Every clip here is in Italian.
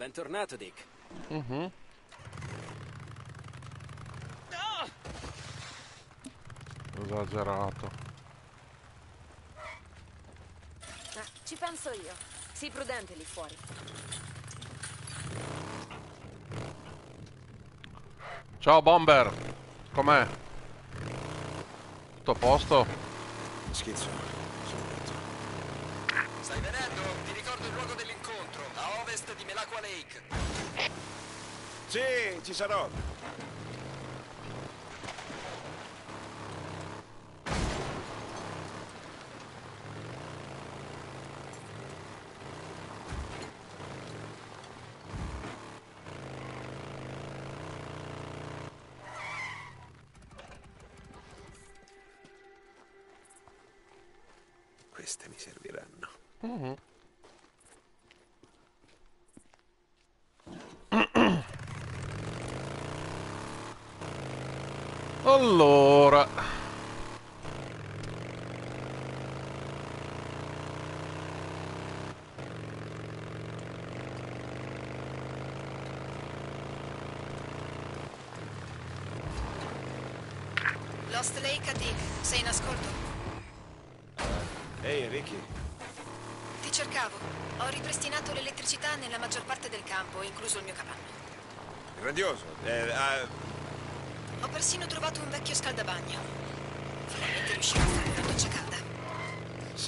Bentornato, Dick. Mhm. Esagerato. Ah, ci penso io. Sii prudente lì fuori. Ciao Bomber, com'è? Tutto a posto? Schizzo. Ovest di Melaqua Lake. Sì, ci sarò. Queste mi serviranno. Mhm. Allora.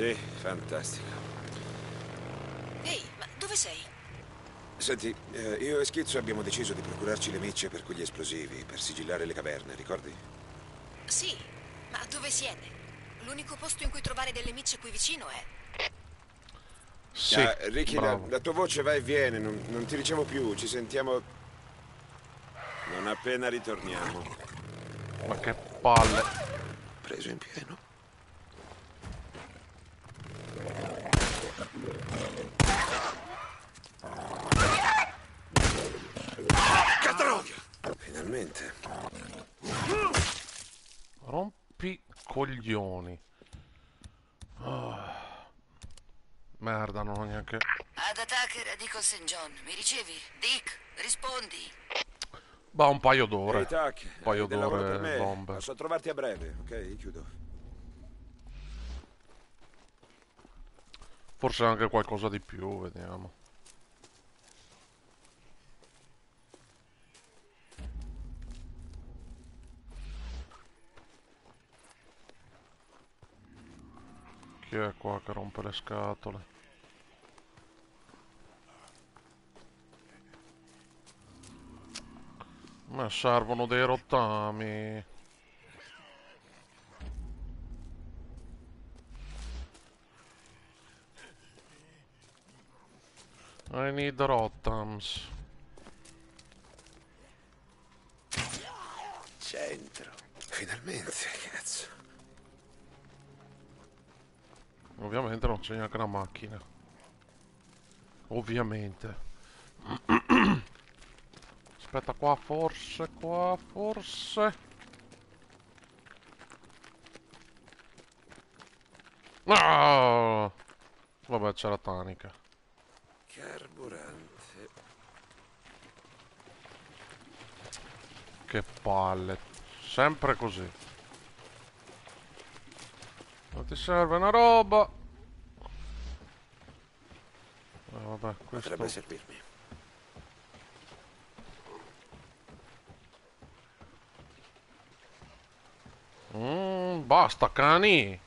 Sì, fantastico. Ehi, ma dove sei? Senti, eh, io e Schizzo abbiamo deciso di procurarci le micce per quegli esplosivi, per sigillare le caverne, ricordi? Sì, ma dove siete? L'unico posto in cui trovare delle micce qui vicino è... Sì, Ah, Ricky, la, la tua voce va e viene, non, non ti ricevo più, ci sentiamo... Non appena ritorniamo. Ma che palle. Preso in pieno. Catroia! Finalmente. Rompi coglioni. Ah. Merda, non ho neanche... Ad Di St. John, mi ricevi? Dick, rispondi. Va un paio d'ore. Ehi, Tac, Un paio per d'ore bombe. Posso trovarti a breve, ok? Chiudo. Forse anche qualcosa di più, vediamo. Chi è qua che rompe le scatole? Ma servono dei rottami. I need rottams. Centro. Finalmente, cazzo. Ovviamente non c'è neanche una macchina. Ovviamente. Aspetta qua, forse, qua, forse. No! Vabbè, c'è la tanica. Carburante. Che palle. Sempre così. Non ti serve una roba. Eh, vabbè, questo... Potrebbe servirmi. Mm, basta, cani.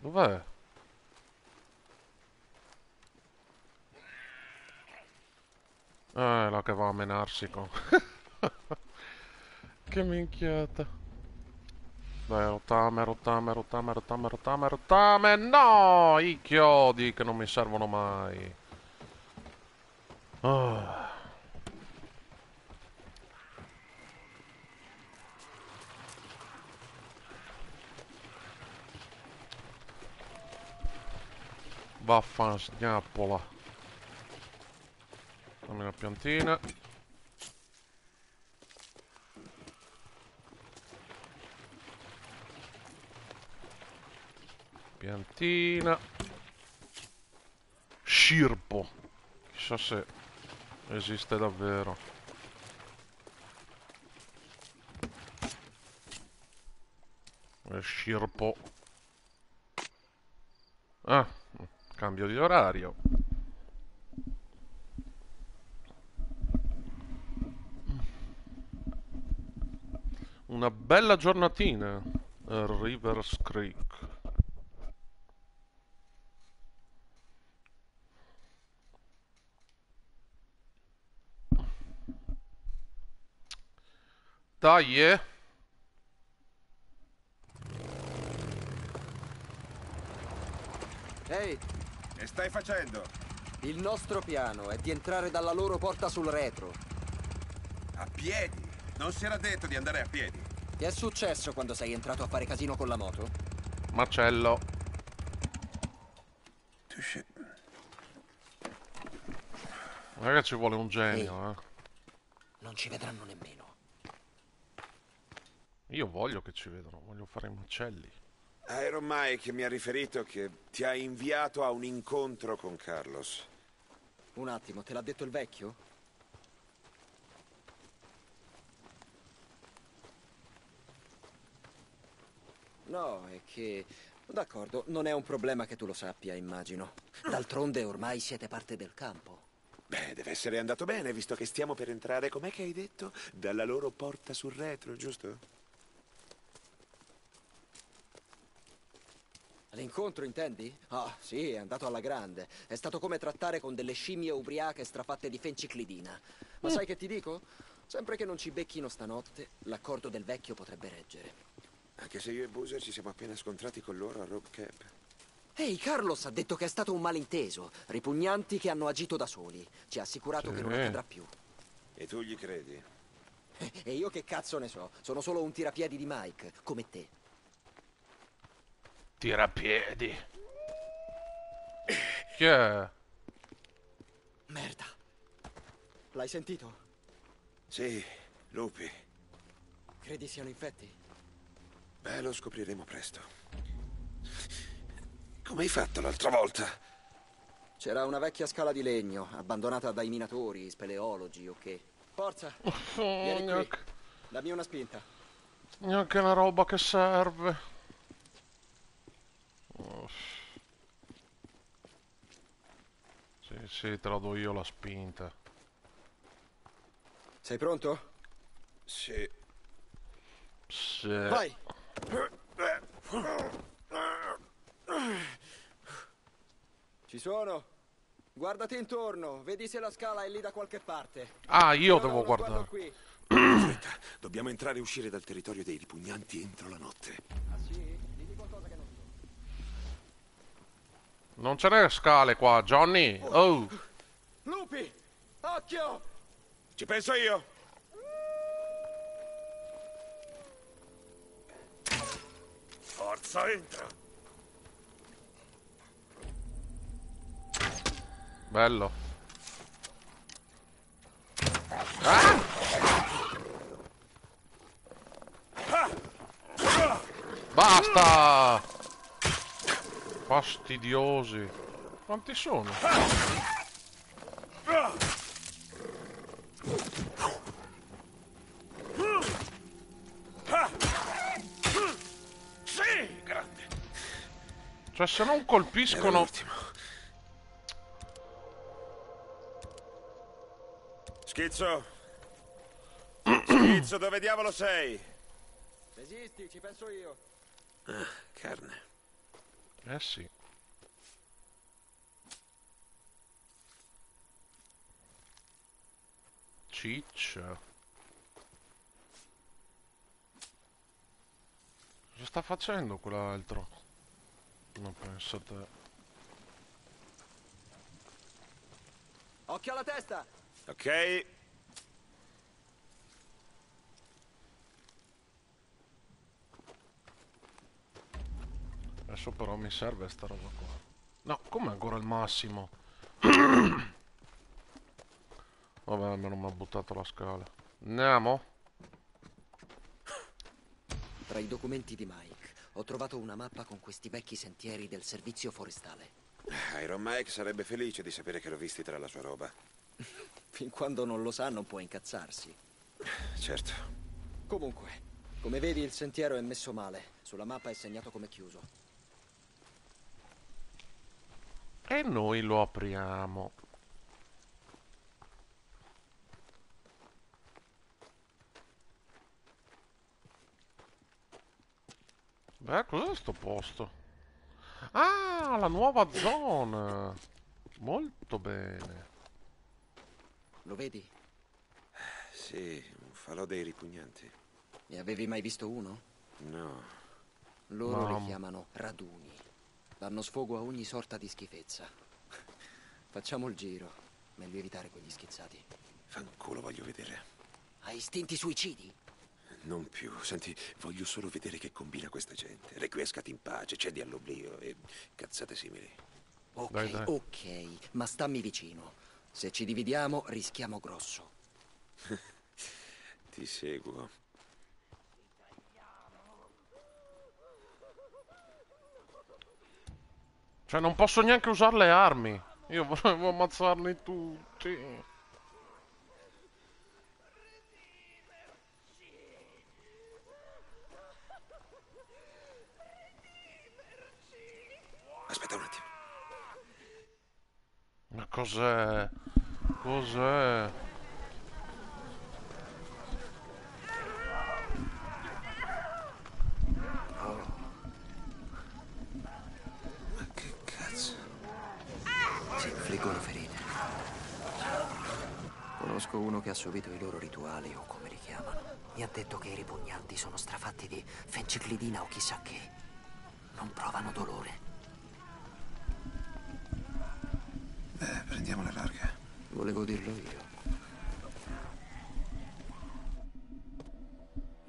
Dov'è? Eh, la che va a menarsi con... che minchiata. Dai, rottame, rottame, rottame, rottame, rottame, rottame. No! I chiodi che non mi servono mai. Ah. Vaffan snappola. Dammi una piantina. Piantina. scirpo. Chissà se esiste davvero. Scirpo. Ah, cambio di orario. Una bella giornatina a Rivers Creek. Dai, eh. Ehi, Che stai facendo? il nostro piano è di entrare dalla loro porta sul retro. A piedi? Non si era detto di andare a piedi. Che è successo quando sei entrato a fare casino con la moto? Touché. Non è che ci vuole un genio, eh. Non ci vedranno nemmeno. Io voglio che ci vedano, voglio fare i macelli. Iron Mike mi ha riferito che ti ha inviato a un incontro con Carlos. Un attimo, te l'ha detto il vecchio? No, è che... D'accordo, non è un problema che tu lo sappia, immagino. D'altronde ormai siete parte del campo. Beh, deve essere andato bene, visto che stiamo per entrare, com'è che hai detto? Dalla loro porta sul retro, giusto? L'incontro, intendi? Ah, sì, è andato alla grande. È stato come trattare con delle scimmie ubriache strafatte di fenciclidina. Ma sai che ti dico? Sempre che non ci becchino stanotte, l'accordo del vecchio potrebbe reggere. Anche se io e Boozer ci siamo appena scontrati con loro a Rogue Cap. Ehi, Carlos ha detto che è stato un malinteso. Ripugnanti che hanno agito da soli. Ci ha assicurato Sì. che non accadrà più. E tu gli credi? E io che cazzo ne so? Sono solo un tirapiedi di Mike, come te. Tirapiedi. Chi è? Merda. L'hai sentito? Sì, lupi. Credi siano infetti? Beh, lo scopriremo presto. Come hai fatto l'altra volta? C'era una vecchia scala di legno, abbandonata dai minatori, speleologi o che. Forza, Oh, vieni qui. Dammi una spinta. neanche una roba che serve. Sì, sì, te la do io la spinta. Sei pronto? Sì. Sì. Vai! Ci sono. Guardati intorno, vedi se la scala è lì da qualche parte. Ah, io Ora devo guardo guardare. qui. Aspetta, dobbiamo entrare e uscire dal territorio dei ripugnanti entro la notte. Ah sì? Dimmi qualcosa che non so. Non ce n'è scale qua, Johnny. Oh. Lupi! Occhio! Ci penso io. Forza, entra. Bello. Ah! Basta! Fastidiosi. Quanti sono? Sì, grande. Cioè, se non colpiscono... Schizzo. Schizzo, dove diavolo sei? Resisti, ci penso io. Ah, carne. Eh sì. Ciccia. Cosa sta facendo quell'altro? Non penso a te. Occhio alla testa! Ok. Adesso però mi serve sta roba qua. No, come ancora il massimo? Vabbè, almeno mi ha buttato la scala. Andiamo? Tra i documenti di Mike ho trovato una mappa con questi vecchi sentieri del servizio forestale. Iron Mike sarebbe felice di sapere che l'ho visti tra la sua roba. Fin quando non lo sa non può incazzarsi. Certo. Comunque, come vedi il sentiero è messo male. Sulla mappa è segnato come chiuso. E noi lo apriamo. Beh, cos'è sto posto? Ah, la nuova zona! Molto bene. Lo vedi? Sì, un falò dei ripugnanti. Ne avevi mai visto uno? No. Loro Mamma. li chiamano raduni. Danno sfogo a ogni sorta di schifezza. Facciamo il giro. Meglio evitare quegli schizzati. Fanculo voglio vedere. Hai istinti suicidi? Non più. Senti, voglio solo vedere che combina questa gente. Requiescati in pace, cedi all'oblio e cazzate simili. Ok, Dai, dai. ok, ma stammi vicino. Se ci dividiamo, rischiamo grosso. Ti seguo. Cioè, non posso neanche usare le armi. Io volevo ammazzarli tutti. Aspetta un attimo. Ma cos'è? Cos'è? Ma che cazzo? Si infliggono ferite. Conosco uno che ha subito i loro rituali o come li chiamano. Mi ha detto che i ripugnanti sono strafatti di fenciclidina o chissà che. Non provano dolore. Beh, prendiamo la larga. Volevo dirlo io.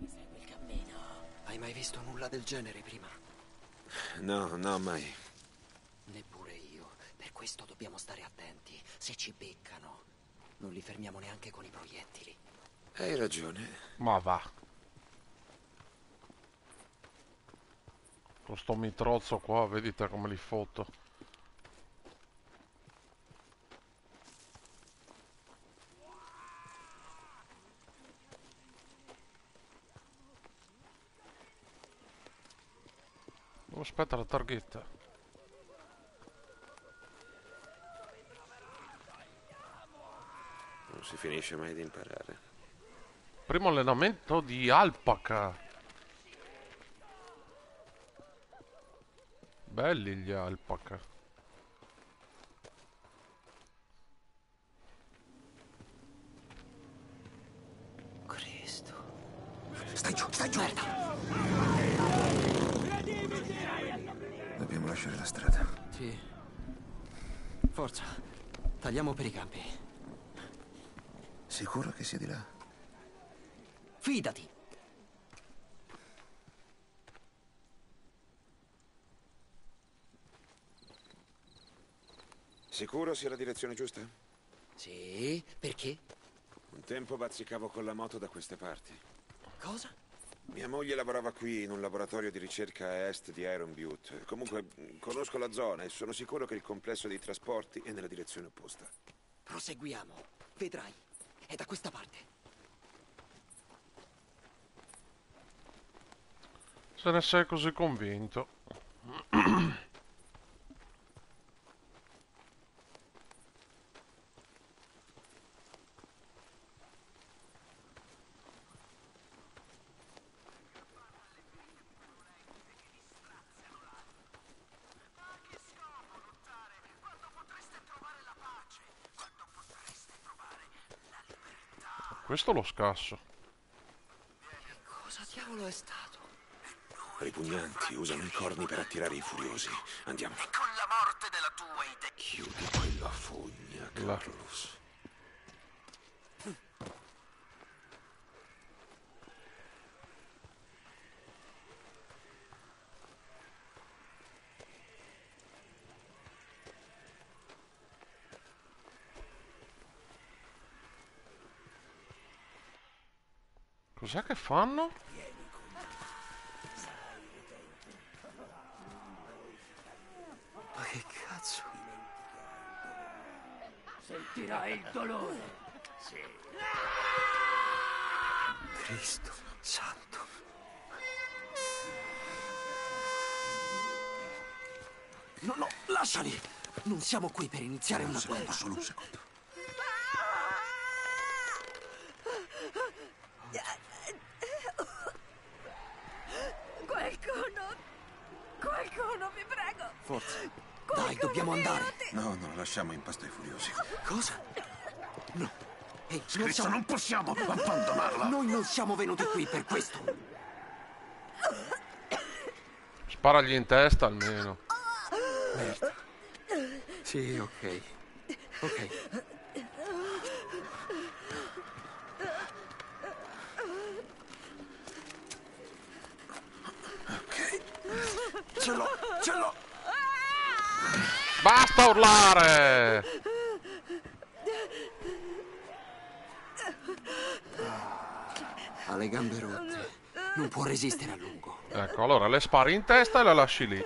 Segui il cammino. Hai mai visto nulla del genere prima? No, no, mai. Neppure io. Per questo dobbiamo stare attenti. Se ci beccano, non li fermiamo neanche con i proiettili. Hai ragione. Ma va. Con sto mitrozzo qua, vedete come li foto. Aspetta la targhetta. Si finisce mai di imparare. Primo allenamento di alpaca. Belli gli alpaca. Cristo. Stai giù, stai giù. Dobbiamo lasciare la strada. Sì. Forza. Tagliamo per i campi. Sicuro che sia di là? Fidati. Sicuro sia la direzione giusta? Sì, perché? Un tempo bazzicavo con la moto da queste parti. Cosa? Mia moglie lavorava qui in un laboratorio di ricerca a est di Iron Butte. Comunque, conosco la zona e sono sicuro che il complesso dei trasporti è nella direzione opposta. Proseguiamo. Vedrai. È da questa parte. Se ne sei così convinto. Questo lo scasso. Cosa diavolo è stato? Ripugnanti usano i corni per attirare i furiosi. Andiamo. Con la morte della tua idea. Chiudi quella fogna, La- Carlos. Cos'è che fanno? Ma che cazzo? Sentirai il dolore. Sì. Cristo santo. No, no, lasciali! Non siamo qui per iniziare una guerra. Solo un secondo. Qualcuno... Qualcuno, vi prego! Forza. Dai, Qualcuno dobbiamo mi andare. aiuti! Pasto ai furiosi. Cosa? No. Ehi, non Cristo, siamo... non possiamo abbandonarla. Noi non siamo venuti qui per questo. Sparagli in testa almeno. Sì, ok. Ok. Ok. Ce l'ho, ce l'ho. Urlare! Ha le gambe rotte. Non può resistere a lungo. Ecco, allora le spari in testa e la lasci lì.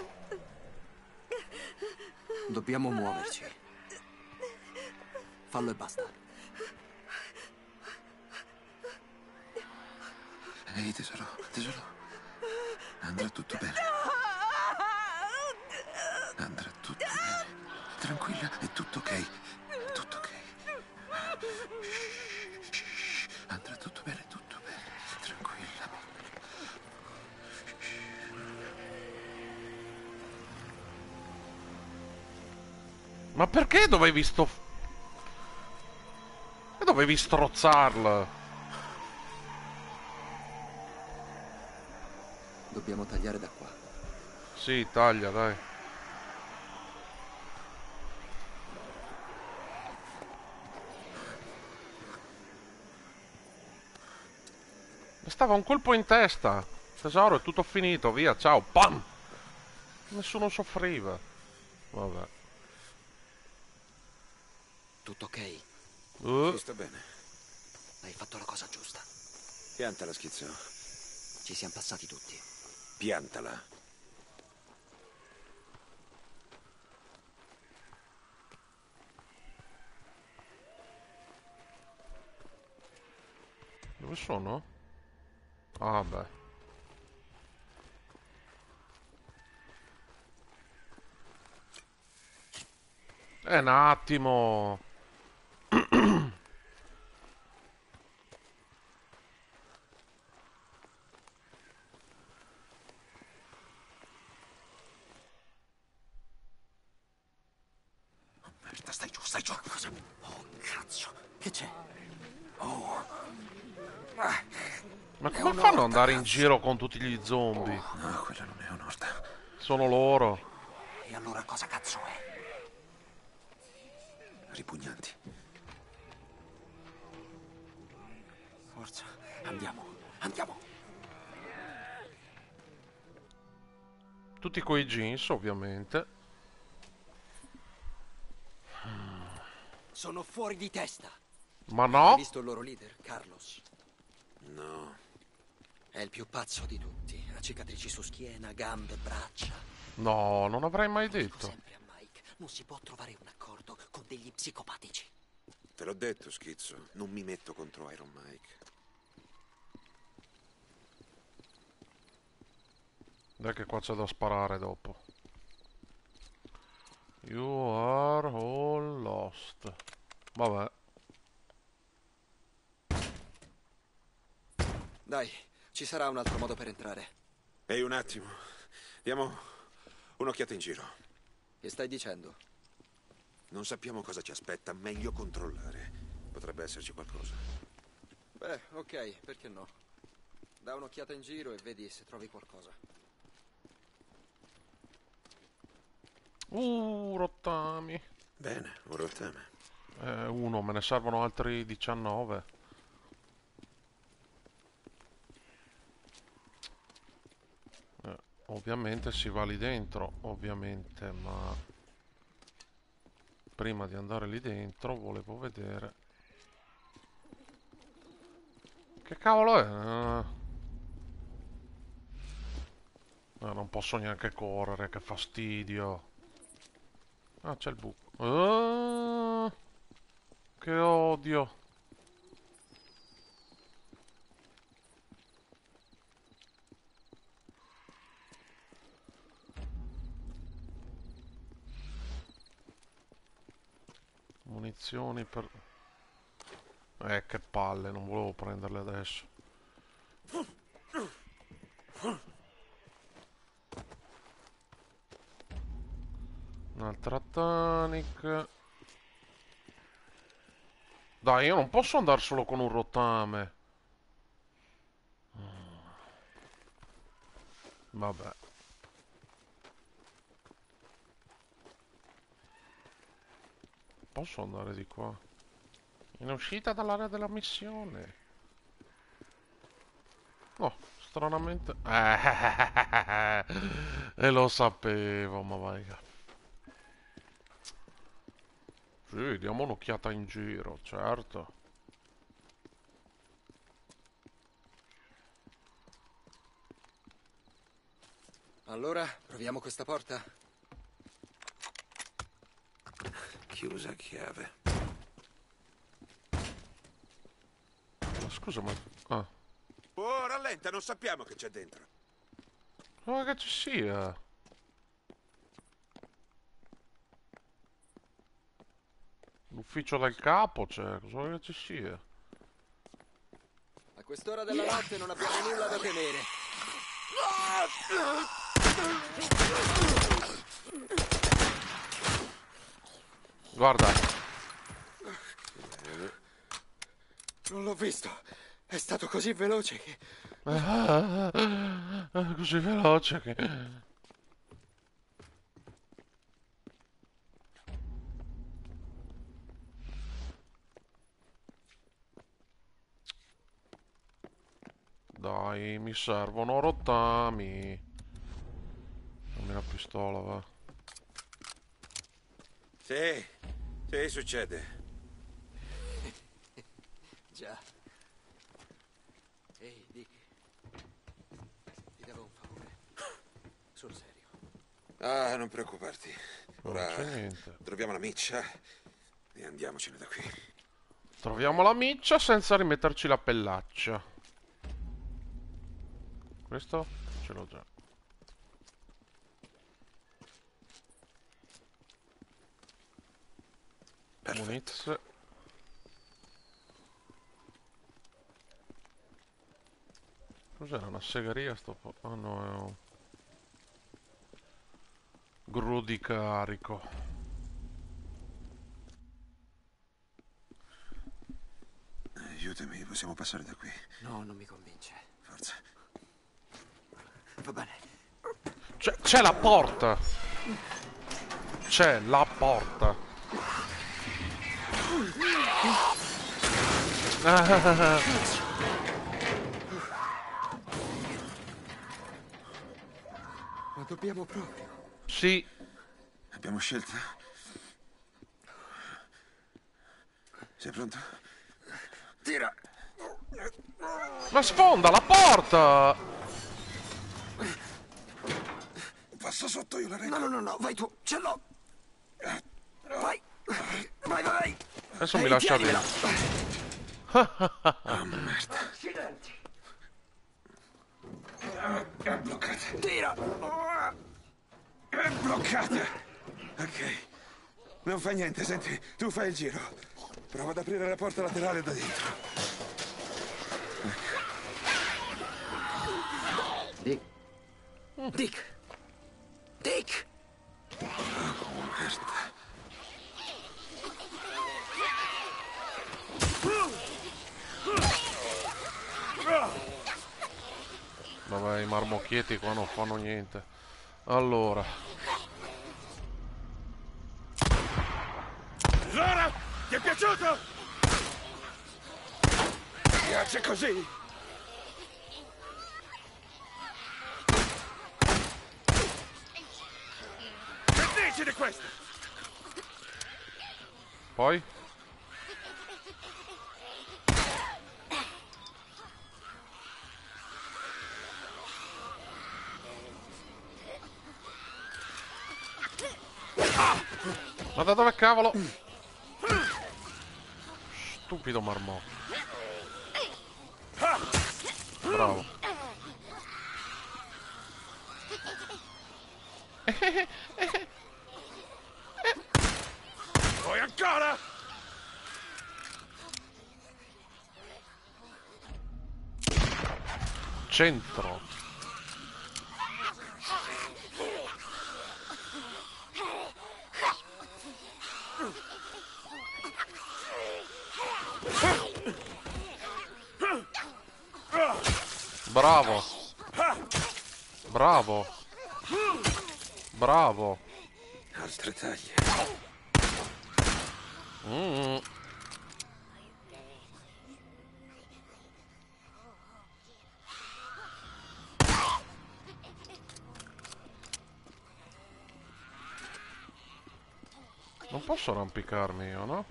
Dobbiamo muoverci. Fallo e basta. Ehi, tesoro, tesoro. Perché dovevi sto... E dovevi strozzarla? Dobbiamo tagliare da qua. Sì, taglia, dai. Mi stava un colpo in testa. Tesoro, è tutto finito, via, ciao, pam! Nessuno soffriva. Vabbè. Tutto ok? Uh, Sì, sta bene. Hai fatto la cosa giusta. Piantala, schizzo. Ci siamo passati tutti. Piantala. dove sono? Ah, beh. È un attimo. Merda, stai giù, stai giù. Cosa? Oh, cazzo. Che c'è? Ma come fanno ad andare in giro con tutti gli zombie? No, quella non è un'orda. Sono loro. E allora cosa cazzo è? Ripugnanti. Forza. Andiamo. Andiamo. Tutti coi jeans, ovviamente. Sono fuori di testa. Ma Hai no? visto il loro leader, Carlos? No. È il più pazzo di tutti. Ha cicatrici su schiena, gambe, braccia. No, non avrei mai Dico detto. sempre a Mike, non si può trovare un accordo con degli psicopatici. Te l'ho detto, schizzo. Non mi metto contro Iron Mike. Dai che qua c'è da sparare dopo. You are all lost. Vabbè. Dai, ci sarà un altro modo per entrare. Ehi, un attimo. Diamo un'occhiata in giro. Che stai dicendo? Non sappiamo cosa ci aspetta, meglio controllare. Potrebbe esserci qualcosa. Beh, ok, perché no? Da un'occhiata in giro e vedi se trovi qualcosa. Uh, rottami. Bene, un rottame. Eh, uno, me ne servono altri 19. Ovviamente si va lì dentro, ovviamente, ma prima di andare lì dentro volevo vedere che cavolo è? Eh, eh, non posso neanche correre, che fastidio. Ah, c'è il buco. Ah. Che odio. Munizioni per... Eh, che palle, non volevo prenderle adesso. Un'altra tonic. Dai, io non posso andare solo con un rotame. Vabbè. Posso andare di qua? In uscita dall'area della missione. No, stranamente... Eh, e lo sapevo, ma vai. Sì, diamo un'occhiata in giro, certo. Allora, proviamo questa porta? Chiusa a chiave. Ma scusa, ma... Ah, Oh, rallenta, non sappiamo che c'è dentro. ma che ci sia? L'ufficio del capo c'è, cosa vuoi che ci sia? A quest'ora della notte non abbiamo nulla da temere. Guarda, Non l'ho visto. È stato così veloce che... è così veloce che... Dai, mi servono rottami. Dammi la pistola, va. Sì, sì, succede. Già. Ehi, Dick. Ti devo un favore. Sul serio. Ah, non preoccuparti. Non Ora niente. troviamo la miccia e andiamocene da qui. Troviamo la miccia senza rimetterci la pellaccia. Questo ce l'ho già. Perfetto. Muniz. Cos'era una segheria sto po- Ah no, è un... Gru di carico. Aiutami, possiamo passare da qui. No, non mi convince. Forza. Va bene. C'è la porta! C'è la porta! Ma dobbiamo proprio. Sì, Abbiamo scelta? Sei pronto? Tira! ma sfonda la porta! Passo sotto io la No, reggo. no, no, no, vai tu, ce l'ho! Vai! Vai, vai, vai! Adesso mi lascia dentro. Ah, merda. Accidenti. È bloccata. Tira! È bloccata. Ok. Non fa niente, senti, tu fai il giro. Prova ad aprire la porta laterale da dentro. Dick. Dick! Dick! Merda. Vabbè, i marmocchietti qua non fanno niente. Allora, Zora, ti è piaciuto? Ti piace così? Che dici di questo? poi? Da dove cavolo? stupido marmotto. Bravo. Vuoi ancora? Centro. Bravo. Bravo. Bravo. Altre taglie. Mm. Non posso arrampicarmi io, no?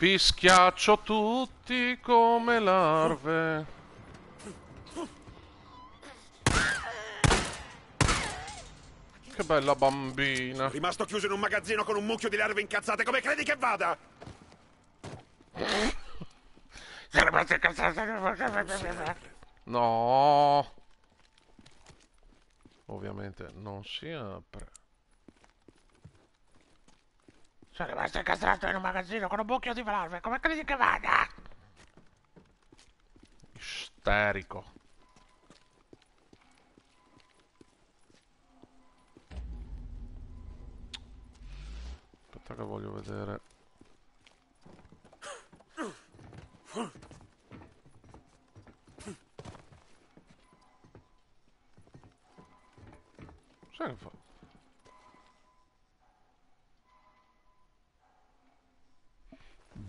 Vi schiaccio tutti come larve. Che bella bambina. Rimasto chiuso in un magazzino con un mucchio di larve incazzate, come credi che vada? No. Ovviamente non si apre. Sono rimasto incastrato in un magazzino con un bucchio di larve. Come credi che vada? Isterico. Aspetta che voglio vedere. Sai che fa?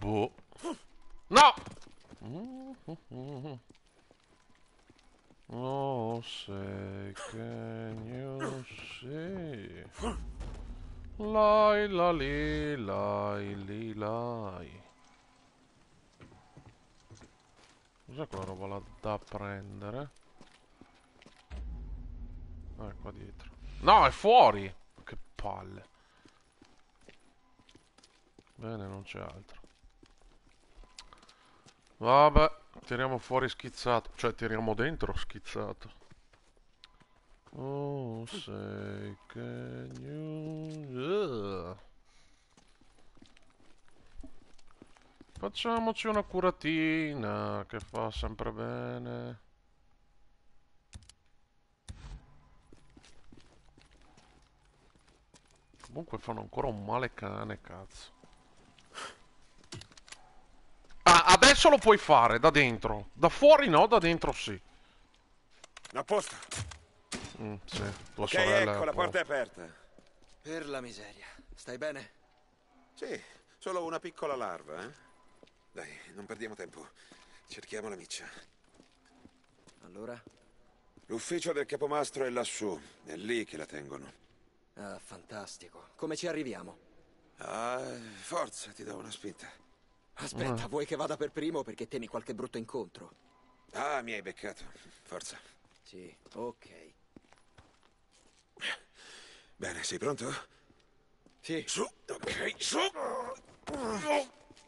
Boh. No! Oh, say, can you see? Lai la li, lai li lai. Cos'è quella roba là da prendere? Ah, è qua dietro. No, è fuori! Che palle. Bene, non c'è altro. Vabbè, tiriamo fuori schizzato. Cioè, tiriamo dentro schizzato. Oh, say, can you... Ugh. Facciamoci una curatina, che fa sempre bene. Comunque fanno ancora un male cane, cazzo. Ah, adesso lo puoi fare da dentro. Da fuori no, da dentro sì. A posto. Mm, sì, tua Ok, sorella... ecco, la porta è aperta. Per la miseria. Stai bene? Sì, solo una piccola larva, eh? Dai, non perdiamo tempo. Cerchiamo la miccia. Allora? L'ufficio del capomastro è lassù. È lì che la tengono. Ah, fantastico. Come ci arriviamo? Ah, forza, ti do una spinta. Aspetta, vuoi che vada per primo perché temi qualche brutto incontro? Ah, mi hai beccato. Forza. Sì, ok. Bene, sei pronto? Sì. Su, ok, su.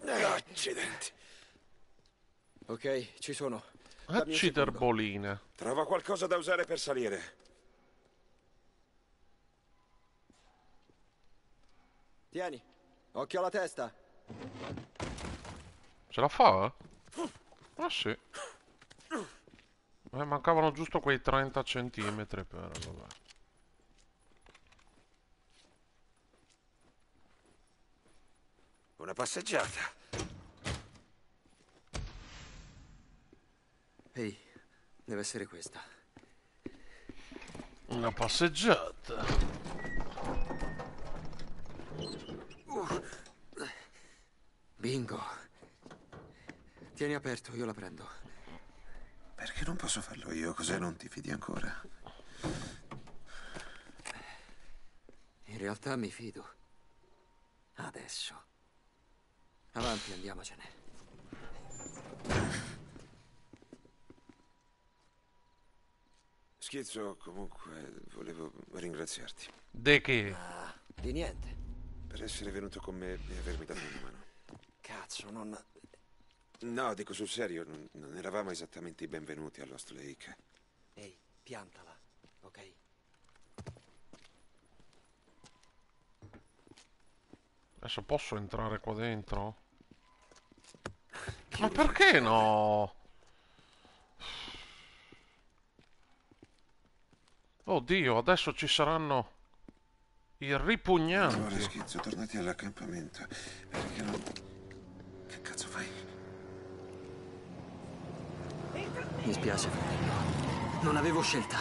Accidenti. Ok, ci sono. Acciderboline. Trova qualcosa da usare per salire. Tieni, occhio alla testa. Ce la fa? Ah sì. Eh, mancavano giusto quei 30 centimetri per... Vabbè. Una passeggiata. Ehi, deve essere questa. Una passeggiata. Bingo. Tieni aperto, io la prendo. Perché non posso farlo io? Cos'è? Non ti fidi ancora? In realtà mi fido. Adesso. Avanti, andiamocene. Schizzo, comunque, volevo ringraziarti. De che? Ah, di niente. Per essere venuto con me e avermi dato una mano. Cazzo, non... No, dico sul serio, non, eravamo esattamente i benvenuti a Lost Lake. Ehi, piantala, ok? Adesso posso entrare qua dentro? Ma perché no? Oddio, adesso ci saranno i Allora, ripugnanti. schizzo, tornati all'accampamento. Perché non... Che cazzo fai? Mi spiace, fratello. Non avevo scelta.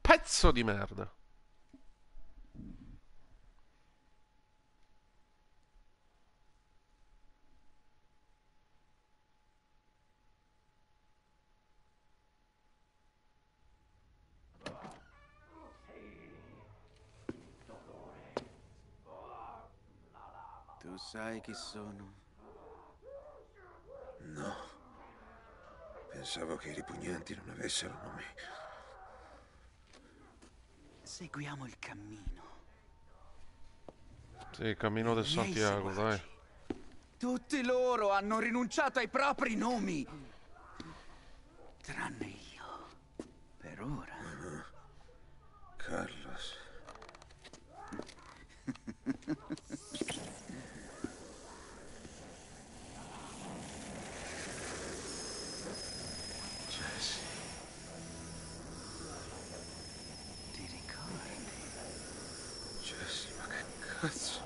Pezzo di merda. Tu sai chi sono? No. Pensavo che i ripugnanti non avessero nomi. Seguiamo il cammino. Sì, cammino del Santiago, dai. Tutti loro hanno rinunciato ai propri nomi. Tranne io. Per ora. Carlos. Jesse. Ti ricordi? Jesse, ma che cazzo?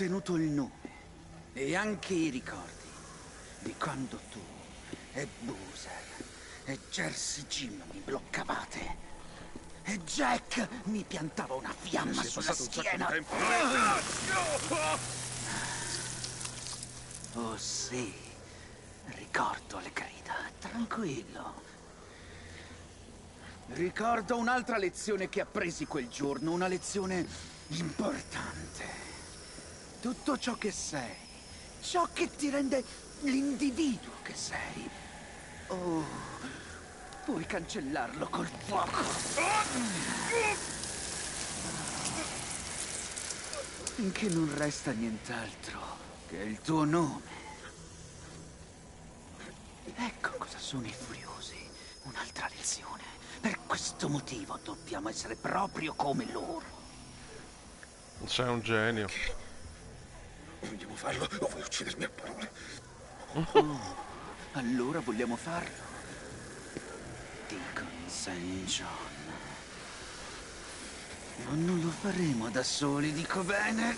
Ho ottenuto il nome e anche i ricordi di quando tu e Boozer e Jersey Jim mi bloccavate. E Jack mi piantava una fiamma sulla schiena. Oh sì, ricordo le grida, tranquillo. Ricordo un'altra lezione che appresi quel giorno, una lezione importante. Tutto ciò che sei, ciò che ti rende l'individuo che sei. Oh, puoi cancellarlo col fuoco. Finché non resta nient'altro che il tuo nome. Ecco cosa sono i furiosi. Un'altra lezione. Per questo motivo dobbiamo essere proprio come loro. Sei un genio. Vogliamo farlo o vuoi uccidermi a parole? Allora vogliamo farlo. Deacon St. Ma non lo faremo da soli, dico bene.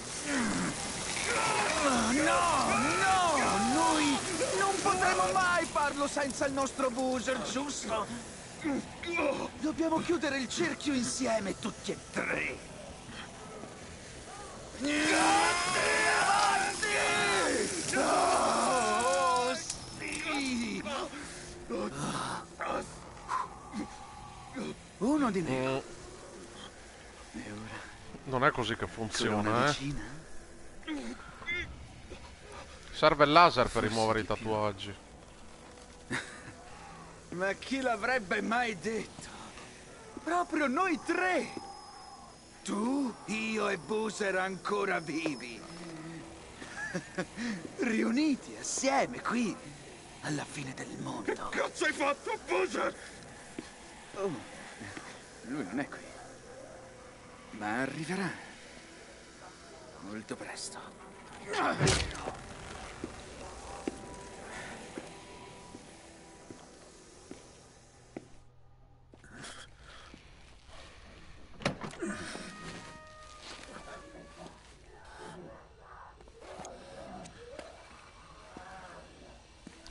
Oh, No, no, noi non potremo mai farlo senza il nostro boozer, giusto? Dobbiamo chiudere il cerchio insieme, tutti e tre. Avanti! Oh, sì! Uno di meno. Mm, E ora? non è così che funziona, eh. Serve il laser per rimuovere i tatuaggi. Ma chi l'avrebbe mai detto? Proprio noi tre! Tu, io e Boozer ancora vivi. Riuniti assieme qui, alla fine del mondo. Cazzo hai fatto, Boozer? Oh, lui non è qui. Ma arriverà. Molto presto.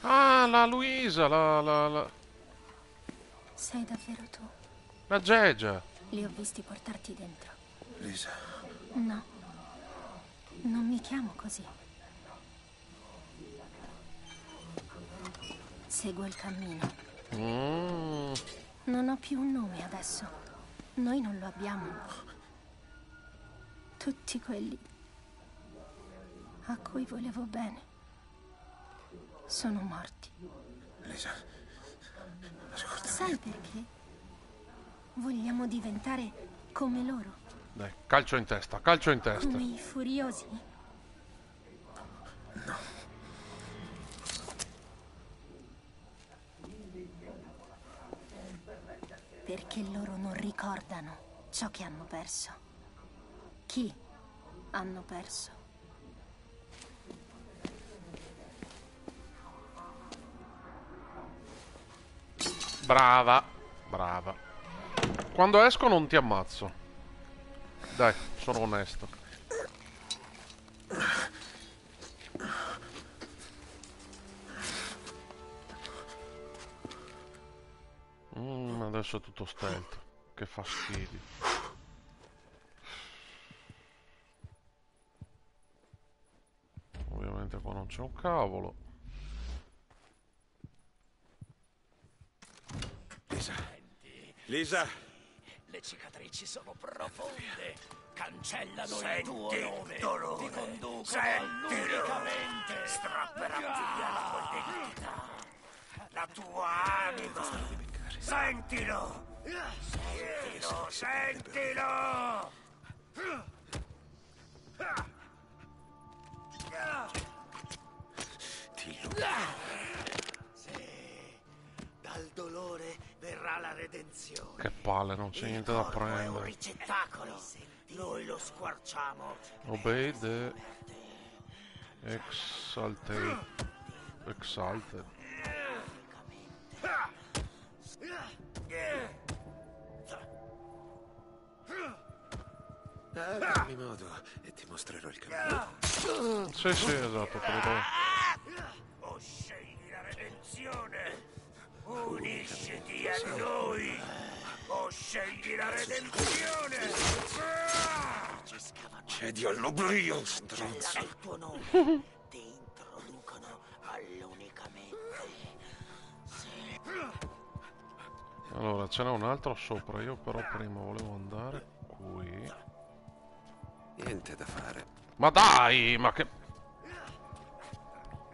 Ah, la Luisa, la, la, la, Sei davvero tu? La Gegia. Li ho visti portarti dentro. Lisa, No. Non mi chiamo così. Seguo il cammino. Mm, Non ho più un nome adesso. Noi non lo abbiamo. Tutti quelli a cui volevo bene sono morti. Lisa, ascolta. Sai perché? Vogliamo diventare come loro, Dai, calcio in testa, calcio in testa. come i furiosi. Perché loro non ricordano ciò che hanno perso. Chi hanno perso? Brava, brava. Quando esco non ti ammazzo. Dai, sono onesto. Mm, adesso è tutto stealth. Che fastidio. Ovviamente qua non c'è un cavolo. Lisa. Lisa. Le cicatrici sono profonde. Cancellano Senti il tuo nome. dolore. Ti conducono all'unicamente. Strapperà via la tua identità. La tua anima. Sentilo. Sentilo, sentilo. Sì, verrà la redenzione. Che palle, non c'è niente da corpo È un prendere. ricettacolo. Noi lo squarciamo. Exalted. Exalted. Ah, dammi modo e ti mostrerò il cammino. Sì, sì, esatto, te lo do. O scegli la redenzione. Unisciti a noi. O scegli la redenzione. Cedi all'oblio, stronzo. Il tuo nome. Ti introducono all'unicamente. Allora, ce n'è un altro sopra. Io però prima volevo andare qui. Niente da fare. Ma dai, ma che...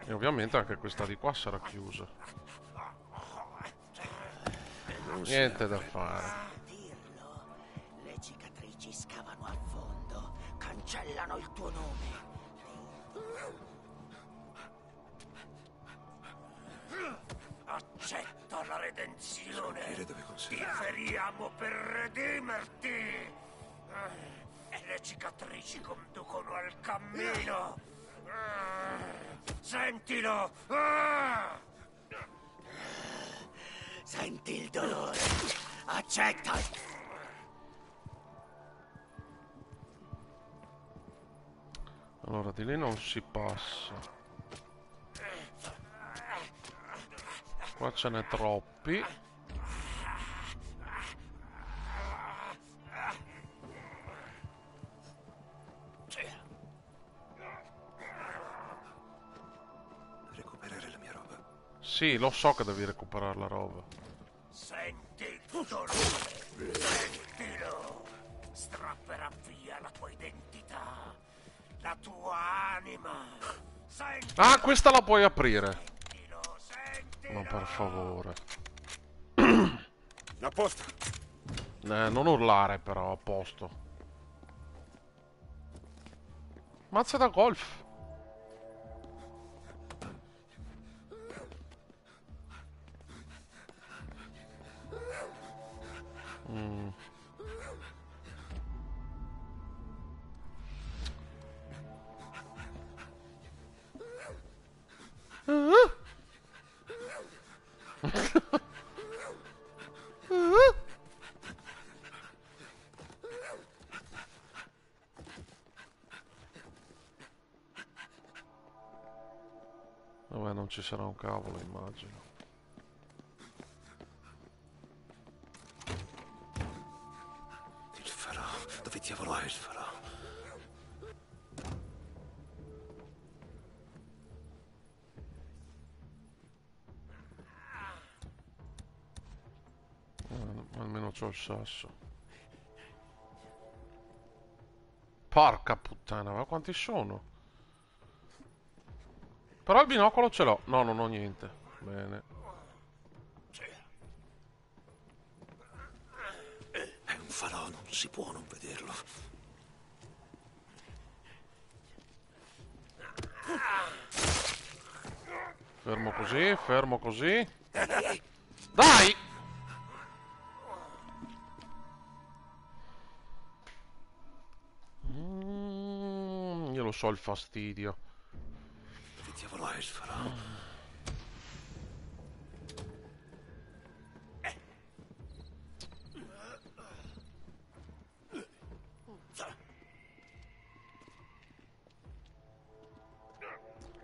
E ovviamente anche questa di qua sarà chiusa. Niente da fare. dirlo. Le cicatrici scavano a fondo. Cancellano il tuo nome. Accetta la redenzione. Ti feriamo per redimerti. E le cicatrici conducono al cammino. Sentilo. Senti il dolore. Accetta. Allora, di lì non si passa. Qua ce n'è troppi. Recuperare la mia roba. Sì, lo so che devi recuperare la roba. Senti il dolore. Sentilo. Strapperà via la tua identità. La tua anima. Senti. Ah, questa la puoi aprire. Ma per favore. A posto. Eh, non urlare però, a posto. Mazza da golf. Mm. Vabbè, non ci sarà un cavolo, immagino. sasso. Porca puttana, ma quanti sono? Però il binocolo ce l'ho. No, non ho niente. Bene. È un farò, non si può non vederlo. Fermo così, fermo così. Dai! So il fastidio. Dove diavolo è il falò?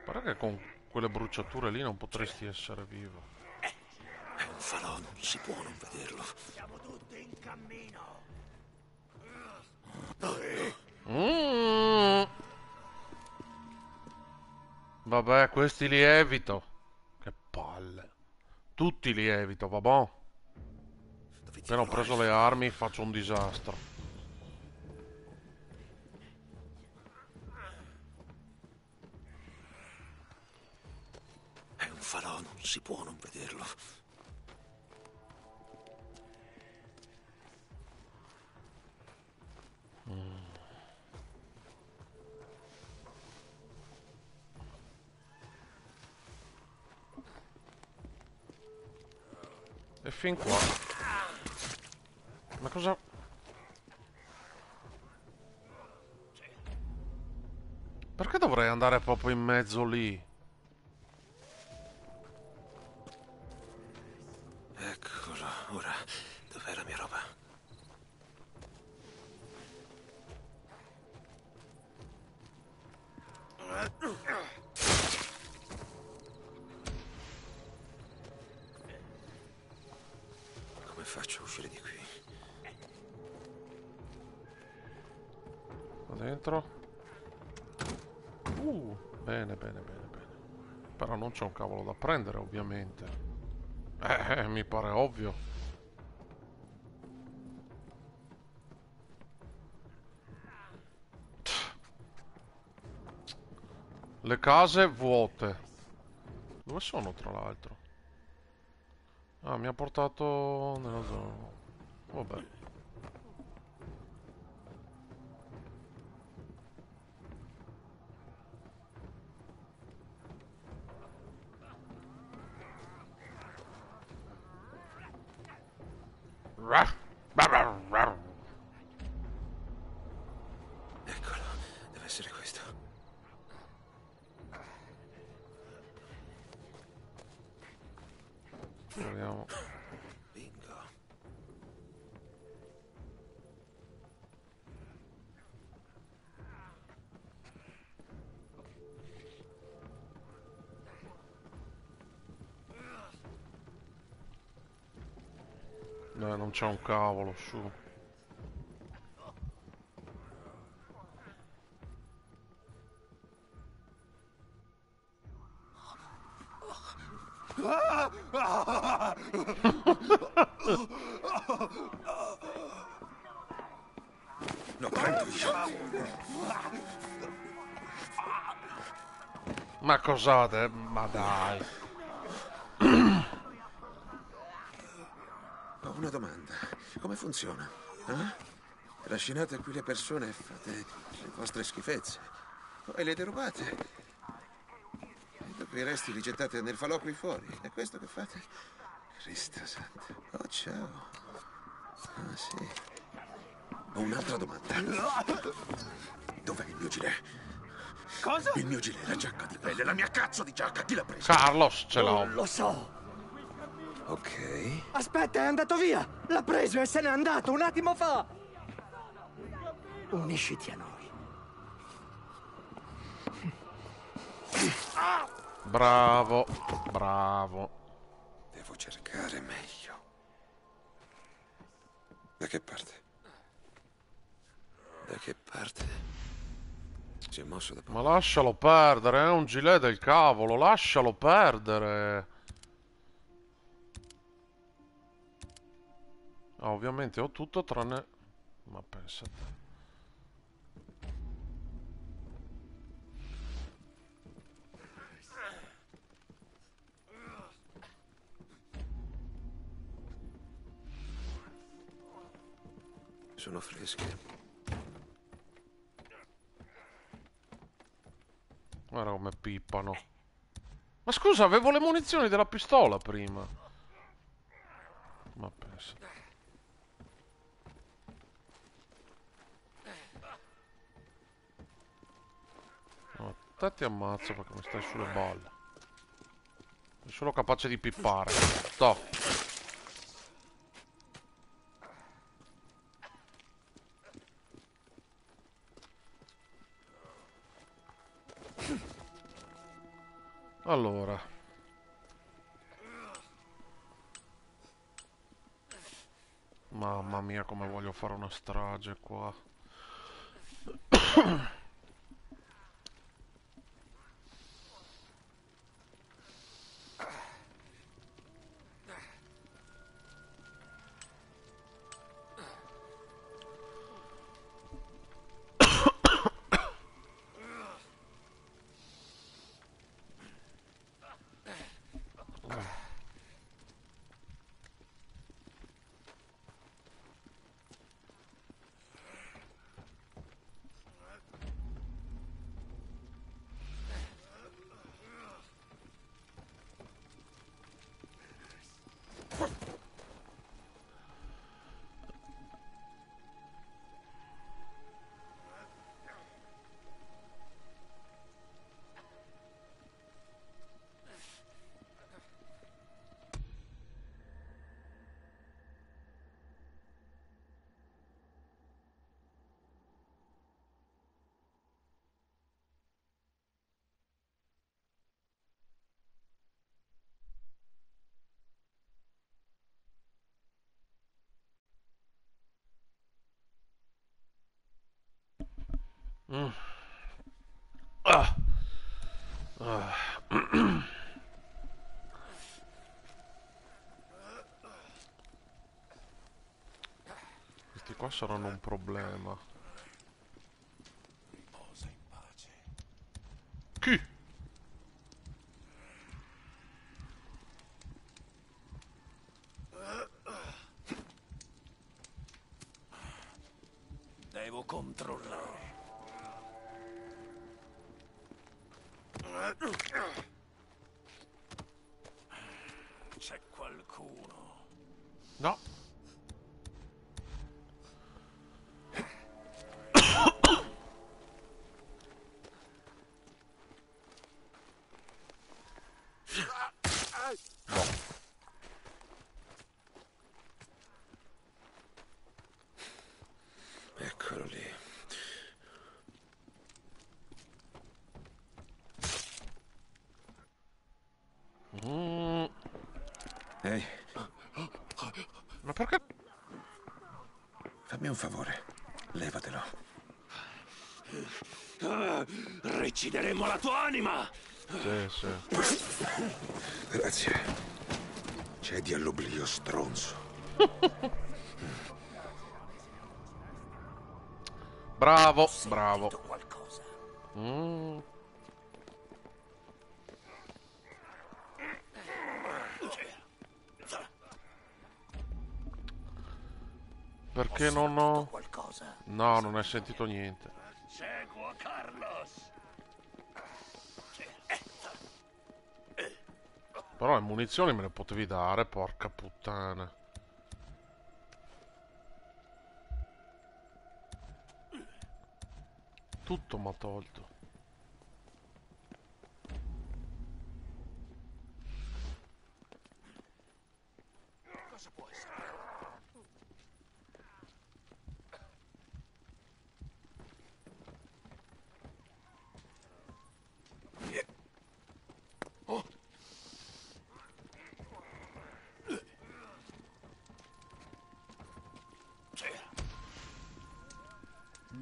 Guarda che con quelle bruciature lì non potresti essere vivo. È un falò, non si può non vederlo. Siamo tutti in cammino. Mm. Vabbè, questi li evito. Che palle. Tutti li evito, vabbè. Appena ho preso le armi faccio un disastro. È un falò, non si può non vederlo. E fin qua. Ma cosa... Perché dovrei andare proprio in mezzo lì? Prendere, ovviamente. Eh, eh, mi pare ovvio. Le case vuote. Dove sono, tra l'altro? Ah, mi ha portato nella zona. Vabbè. Eccolo, c'è un cavolo su. Lo prendo io. Ma cos'ate? Ma dai. Ho una domanda. Come funziona? Eh? Trascinate qui le persone e fate le vostre schifezze. Poi le derubate. E dopo i resti li gettate nel falò qui fuori. È questo che fate? Cristo santo. Oh, ciao. Ah, sì. Ho un'altra domanda. Dov'è il mio gilet? Cosa? Il mio gilet, la giacca di pelle, la mia cazzo di giacca, chi l'ha presa? Carlos ce l'ho. Non lo so. Ok. Aspetta, è andato via. L'ha preso e se n'è andato un attimo fa. Unisciti a noi. Bravo. Bravo. Devo cercare meglio. Da che parte? Da che parte? Si è mosso da poco. Ma lascialo perdere, è un gilet del cavolo, lascialo perdere. Ah, ovviamente ho tutto tranne... Ma pensate... Sono fresche. Guarda come pippano. Ma scusa, avevo le munizioni della pistola prima. Ma pensate... te ti ammazzo perché mi stai sulle balle. Sei solo capace di pippare. Sto. Allora. Mamma mia come voglio fare una strage qua. Mm. Questi qua saranno un problema. Un favore. Levatelo. Ah, Recideremo la tua anima! Sì, sì. Grazie. Cedi all'oblio, stronzo. Bravo, bravo. Perché non ho... Qualcosa. No, non hai sentito niente. Seguo Carlos. Però le munizioni me le potevi dare, porca puttana. Tutto mi ha tolto.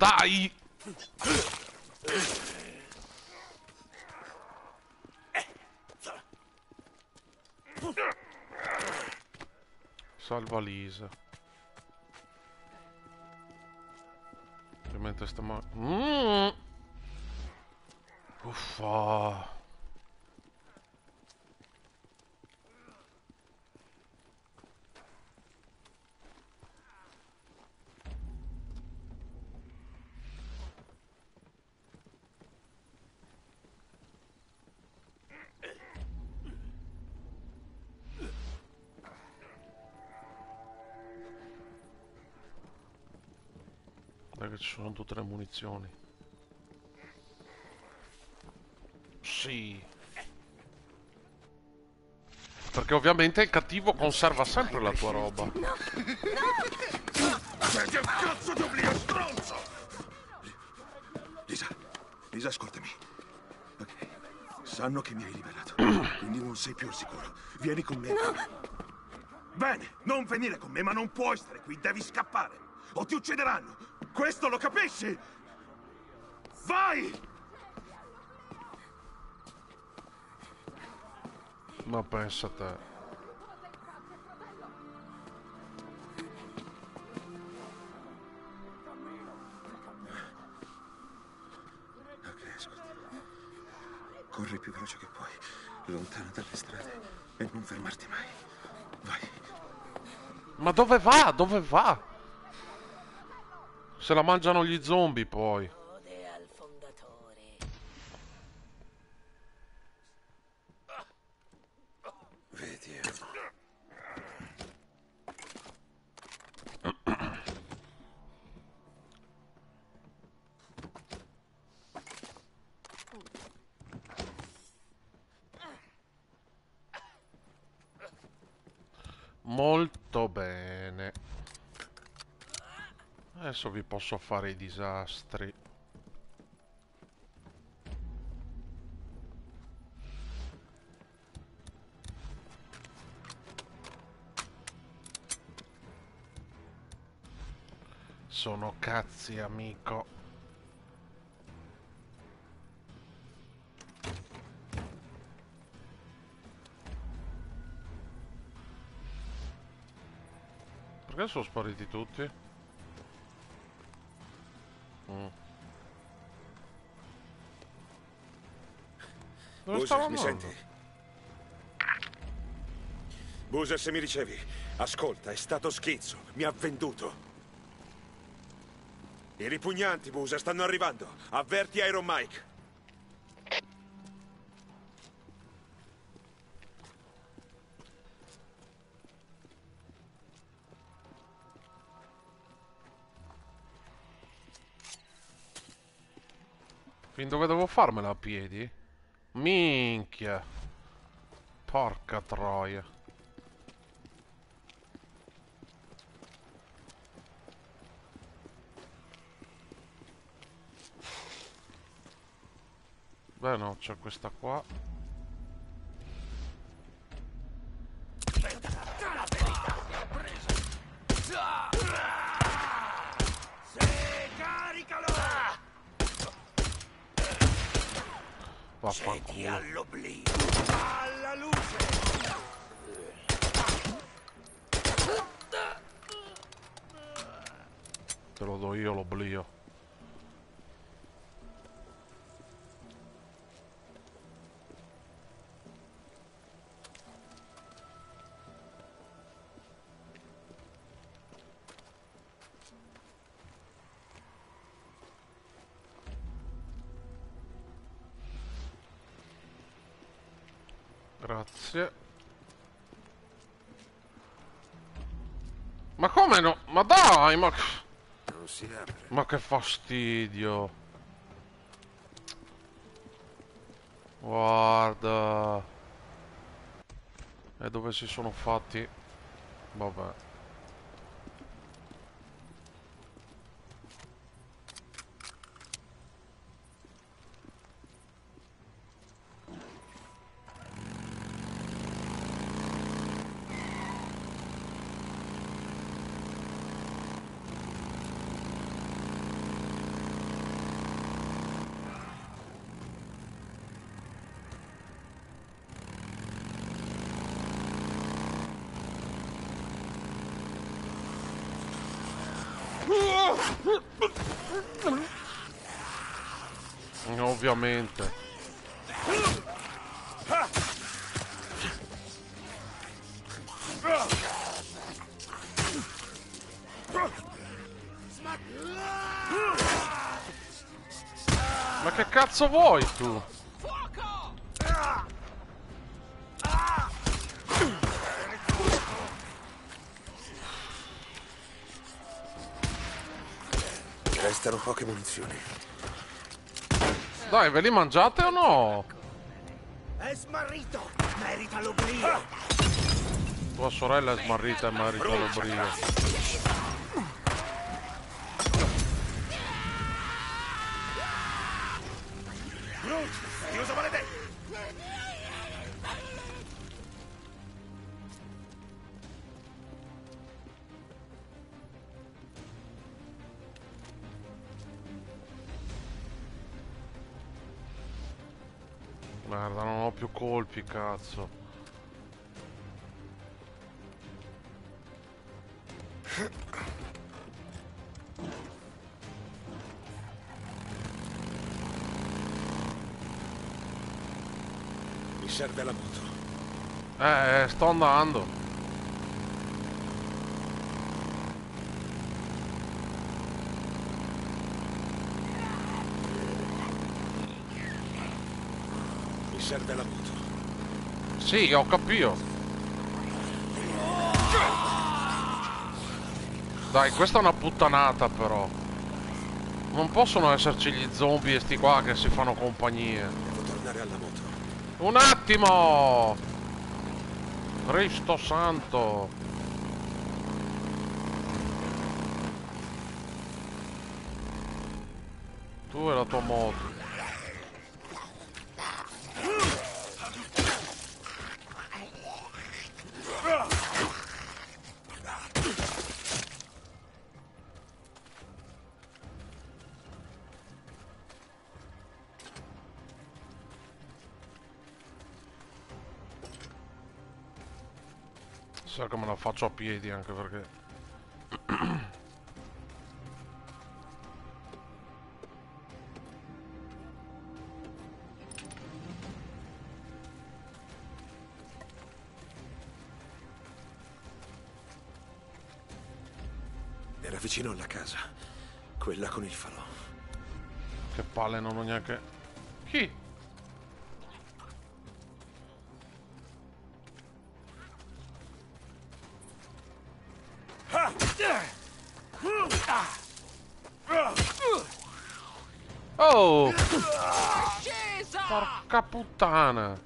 Dai! Salva Lisa. Ovviamente stiamo... Mm. Uffa. Ci sono tutte le munizioni. Sì. Perché ovviamente il cattivo conserva sempre la tua roba. Sei che cazzo di oblio stronzo! Lisa, Lisa, ascoltami. Ok, sanno che mi hai liberato, quindi non sei più al sicuro. Vieni con me. Bene, non venire con me, ma non puoi stare qui, devi scappare. O ti uccideranno. Questo lo capisci? Vai! Ma pensa a te. Ok, ascolta. Corri più veloce che puoi, lontano dalle strade e non fermarti mai. Vai. Ma dove va? Dove va? Se la mangiano gli zombie poi. Vedi. Molto bene. Adesso vi posso fare i disastri. Sono cazzi, amico. Perché sono spariti tutti? Stavo mi senti? Buser, se mi ricevi, ascolta, è stato schizzo, mi ha venduto. I ripugnanti, Buser, stanno arrivando. Avverti Iron Mike. Fin dove devo farmela a piedi? Minchia. Porca troia. Beh no, c'è questa qua. Alla luce. Te lo do io l'oblio. Dai, ma... Non si apre. Ma che fastidio. Guarda. E dove si sono fatti? Vabbè. Ovviamente. Ma che cazzo vuoi tu? restano poche munizioni. Dai, ve li mangiate o no? È smarrito! Merita l'oblio! Tua sorella è smarrita e merita l'oblio. Colpi, cazzo. Mi serve la moto. Eh, sto andando. Mi serve la moto. Sì, ho capito. Dai, questa è una puttanata però. Non possono esserci gli zombie e sti qua che si fanno compagnie. Devo tornare alla moto. Un attimo! Cristo santo! Sa che me la faccio a piedi anche perché... Era vicino alla casa. Quella con il falò. Che palle, non ho neanche... Chi? Porca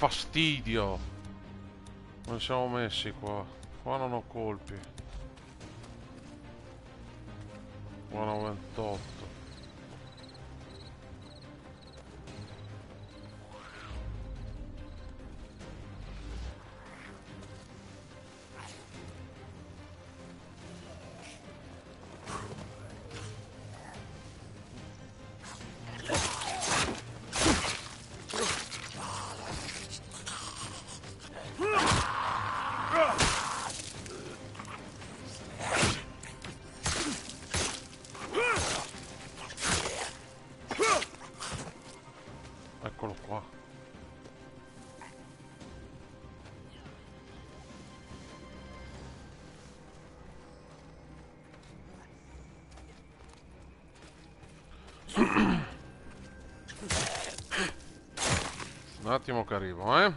fastidio! Come siamo messi qua? Qua non ho colpi. 1,98 attimo che arrivo, eh.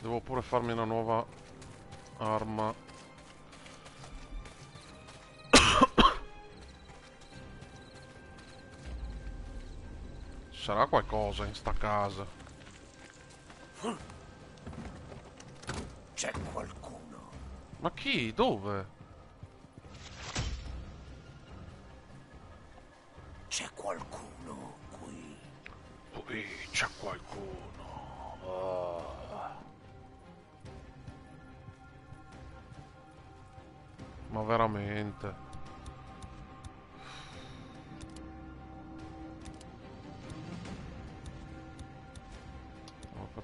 Devo pure farmi una nuova arma. Sarà qualcosa in sta casa. C'è qualcuno. Ma chi? Dove?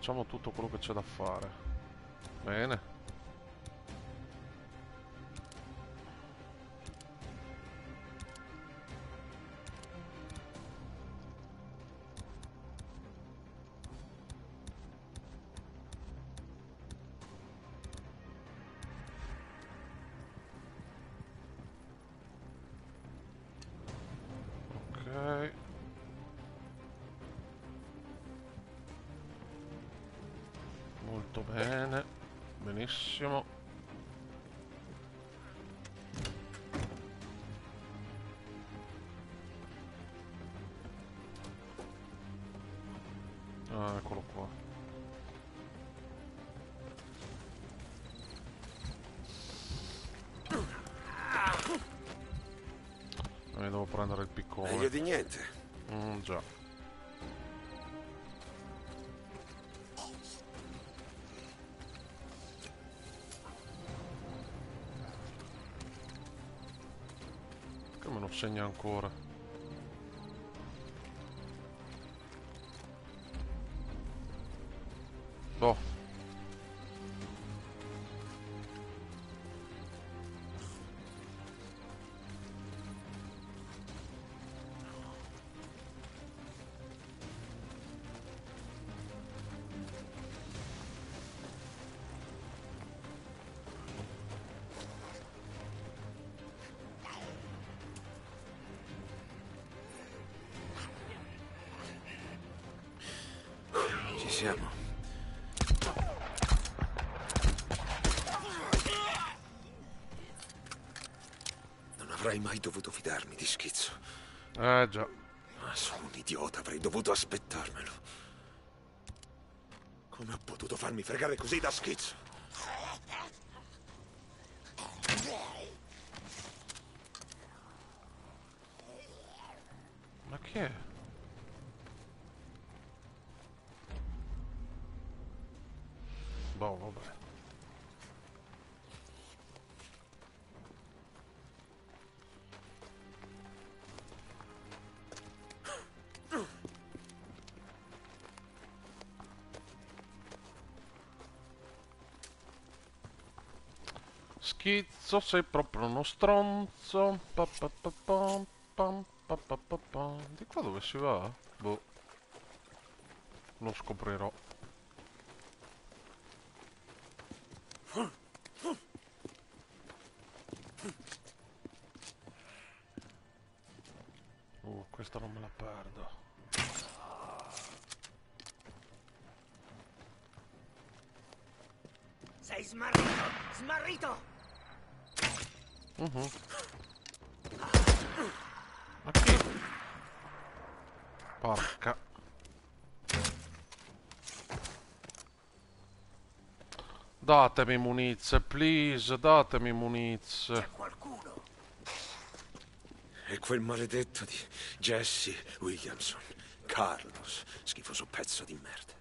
Facciamo tutto quello che c'è da fare. Bene. Bene. Benissimo. Ah, eccolo qua. Eh, devo prendere il piccone. Meglio di niente. Mm, già. Segna ancora? Mai dovuto fidarmi di schizzo. Eh già. Ma sono un idiota, avrei dovuto aspettarmelo. Come ho potuto farmi fregare così da schizzo? Schizzo, sei proprio uno stronzo. Pa pa pa pam, pa pa pa pam. Di qua dove si va? Boh. Lo scoprirò. Uh, questa non me la perdo. Sei smarrito! Smarrito! Mhm. Ma chi? Porca. Datemi munizie, please, datemi munizie. Qualcuno! E quel maledetto di Jesse Williamson. Carlos, schifoso pezzo di merda.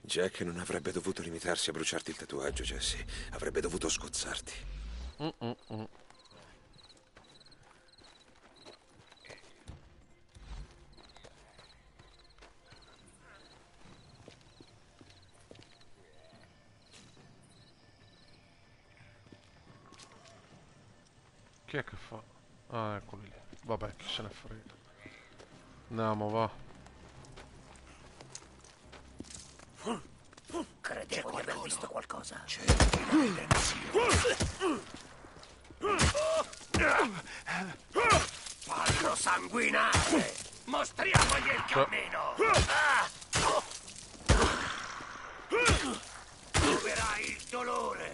Jack non avrebbe dovuto limitarsi a bruciarti il tatuaggio, Jesse. Avrebbe dovuto sgozzarti. Mm-mm-mm. Chi è che fa? Ah, eccoli lì. Vabbè, chi se ne frega. Andiamo, va. Credevo di aver visto qualcosa. Fallo sanguinare! Mostriamogli il cammino! Ah! Proverai il dolore!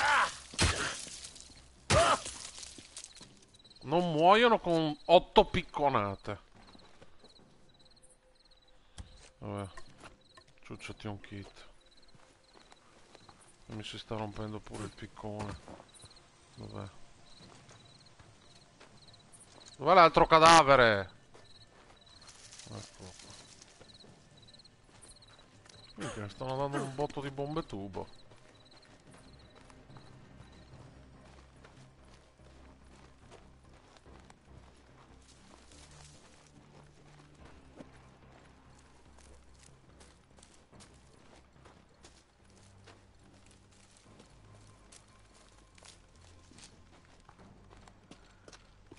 Ah! Non muoiono con otto picconate. Vabbè. Ciucciati un kit. Mi si sta rompendo pure il piccone. Dov'è? Dov'è l'altro cadavere? Eccolo qua. Minchia, stanno dando un botto di bombe tubo.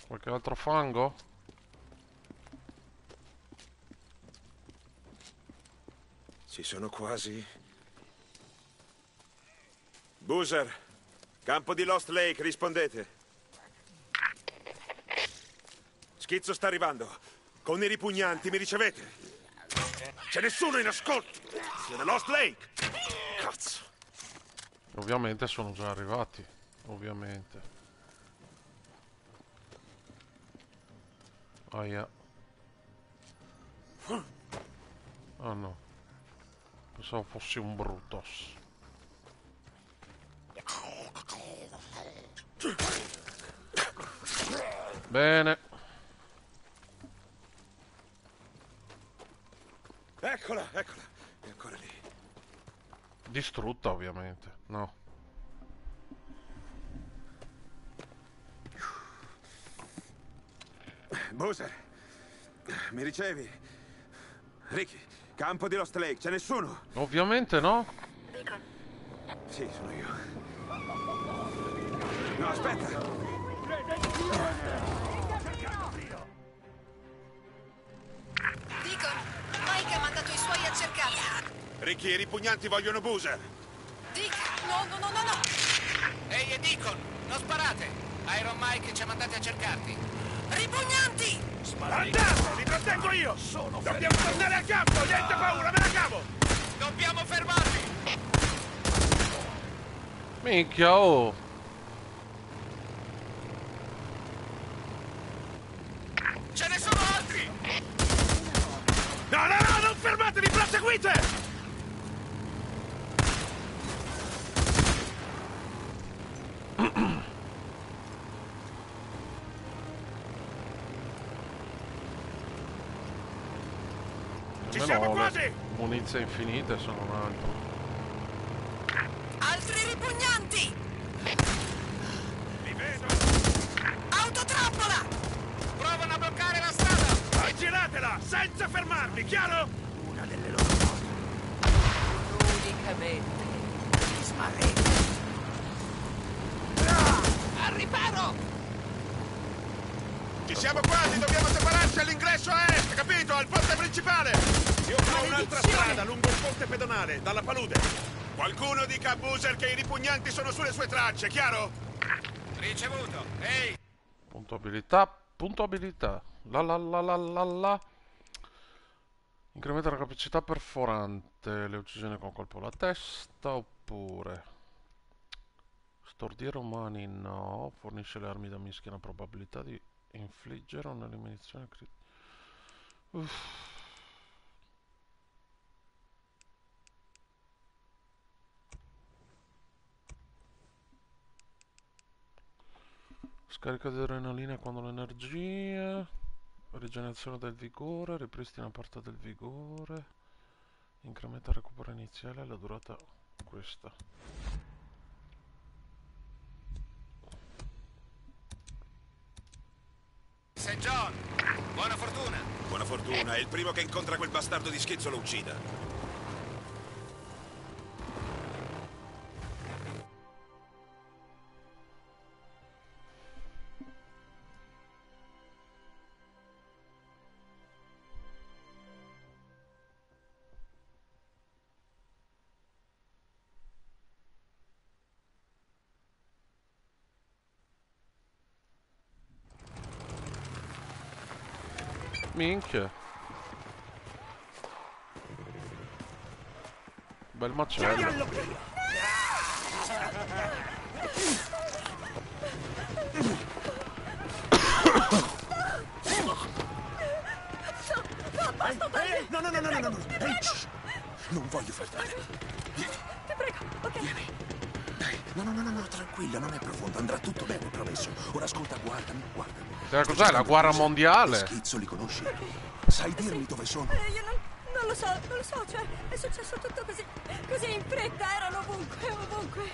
Qualche altro fango? Ci sono quasi. Boozer, campo di Lost Lake, rispondete. Schizzo sta arrivando. Con i ripugnanti, mi ricevete? C'è nessuno in ascolto! Siete Lost Lake! Cazzo! Ovviamente sono già arrivati. Ovviamente. Aia. Oh no. Pensavo fossi un Brutus. Bene. Eccola, eccola. È ancora lì. Distrutta ovviamente. No. Boozer, mi ricevi? Ricky, campo di Lost Lake, c'è nessuno? Ovviamente no. Sì, sono io. No, aspetta. Deacon, Mike ha mandato i suoi a cercarti. Ricky, i ripugnanti vogliono Boozer. Dick, no, no, no, no, no. Ehi, è Deacon, non sparate! Iron Mike ci ha mandati a cercarti. Ripugnanti! Andate, li proteggo io! Sono Dobbiamo tornare al campo, niente paura, me la cavo! Dobbiamo fermarli! Minchia, oh. Ce ne sono altri! No, no, no, non fermatevi, proseguite! Ci Almeno siamo ho le Munizie infinite sono un altro. Altri ripugnanti! Li vedo! Autotrappola! Provano a bloccare la strada! Aggiratela, senza fermarvi, chiaro? Una delle loro Unicamente. Smarrete. Al riparo! Ci siamo quasi, dobbiamo separarci all'ingresso a est, capito? Al ponte principale! Io farò un'altra strada lungo il ponte pedonale, dalla palude. Qualcuno dica a Boozer che i ripugnanti sono sulle sue tracce, chiaro? Ricevuto. Ehi, Punto abilità, punto abilità. La la la la la la. Incrementa la capacità perforante, le uccisioni con colpo alla testa oppure... Stordire umani no, fornisce le armi da mischia una probabilità di infliggere un'eliminazione critica. Scarica di adrenalina quando l'energia. Rigenerazione del vigore, ripristina parte del vigore. Incrementa il recupero iniziale la durata questa. St. John, buona fortuna. Buona fortuna, e il primo che incontra quel bastardo di schizzo lo uccida. Minchia. Bel macello. No, no, no, no, no, no, no. Ehi. Non voglio far male. Ti prego, ok. Vieni. No, no, no, no, no, tranquilla, non è profondo, andrà tutto bene, promesso. Ora ascolta, guardami, guardami. Eh, cos'è, la guerra mondiale? Schizzo li conosci? Sai dirmi dove sono? Eh, io non, non lo so, non lo so, cioè è successo tutto così, così in fretta, erano ovunque, ovunque.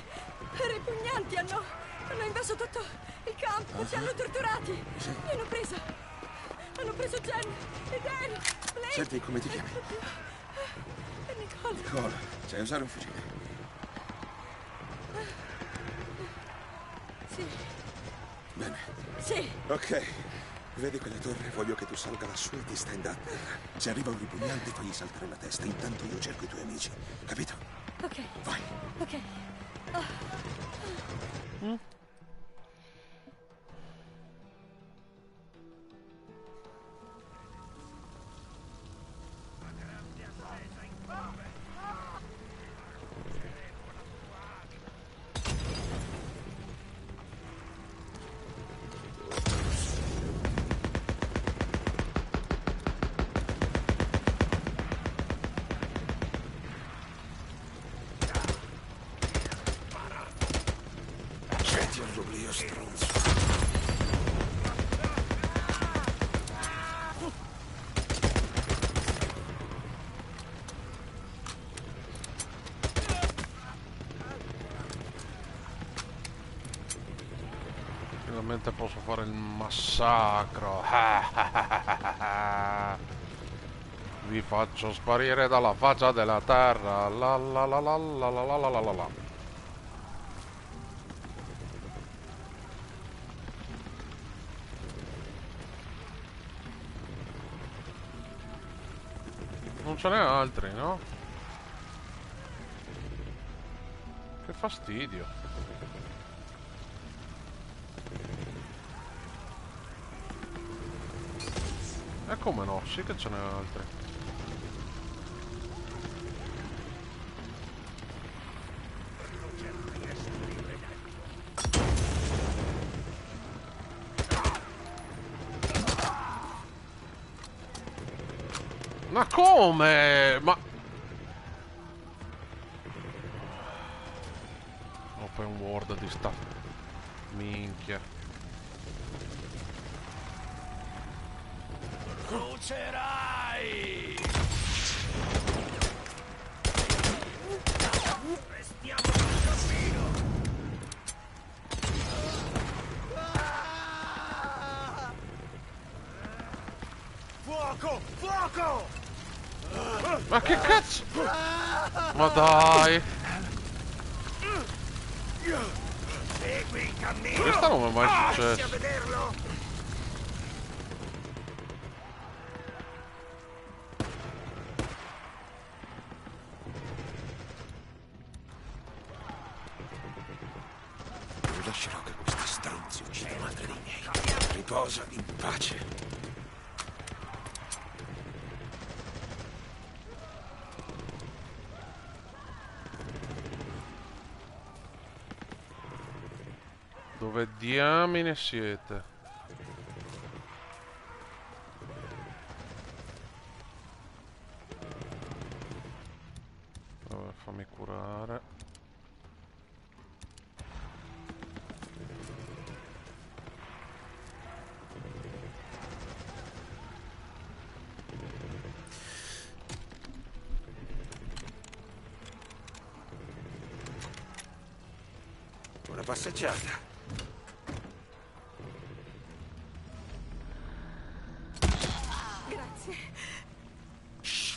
Ripugnanti hanno, hanno invaso tutto il campo, ci hanno torturati. Mi hanno preso, hanno preso Jen e Dan, Blake. Senti, come ti chiami? E Nicole. Nicola, sai usare un fucile? Sì, Bene. sì. Ok, Vedi quella torre? Voglio che tu salga lassù e ti stenda a terra. Se arriva un ripugnante, fagli saltare la testa. Intanto io cerco i tuoi amici. Capito? Ok. Vai. Ok. Ah. Accetti Finalmente posso fare il massacro. Vi faccio sparire dalla faccia della terra. La la la la la la la la la la. Non ce n'è altri, no? Che fastidio. Come no? Sì che ce n'è altri. Ma come? Ma dai! Questa non mi è mai successo. Diamine siete? Vabbè, fammi curare. Buona passeggiata. Grazie.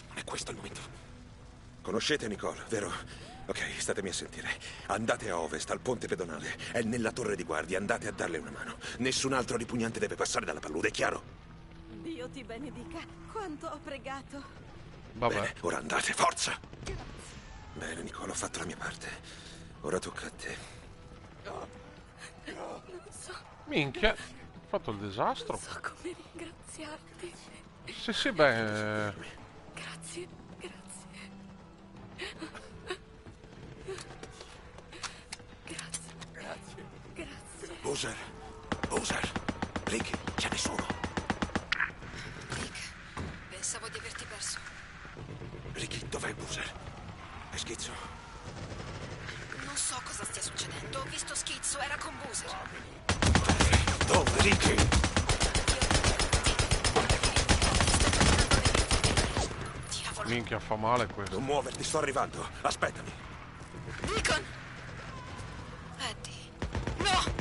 Non è questo il momento. Conoscete Nicole, vero? Ok, statemi a sentire. Andate a ovest, al ponte pedonale. È nella torre di guardia. Andate a darle una mano. Nessun altro ripugnante deve passare dalla palude, è chiaro? Dio ti benedica. Quanto ho pregato. Vabbè. Bene, ora andate, forza! Bene, Nicole, ho fatto la mia parte. Ora tocca a te. Non so, Minchia. Ho fatto il disastro. so come ringraziarti. Sì, sì, beh... Minchia, fa male questo. Non muoverti, sto arrivando. Aspettami. Deacon! Eddie. No!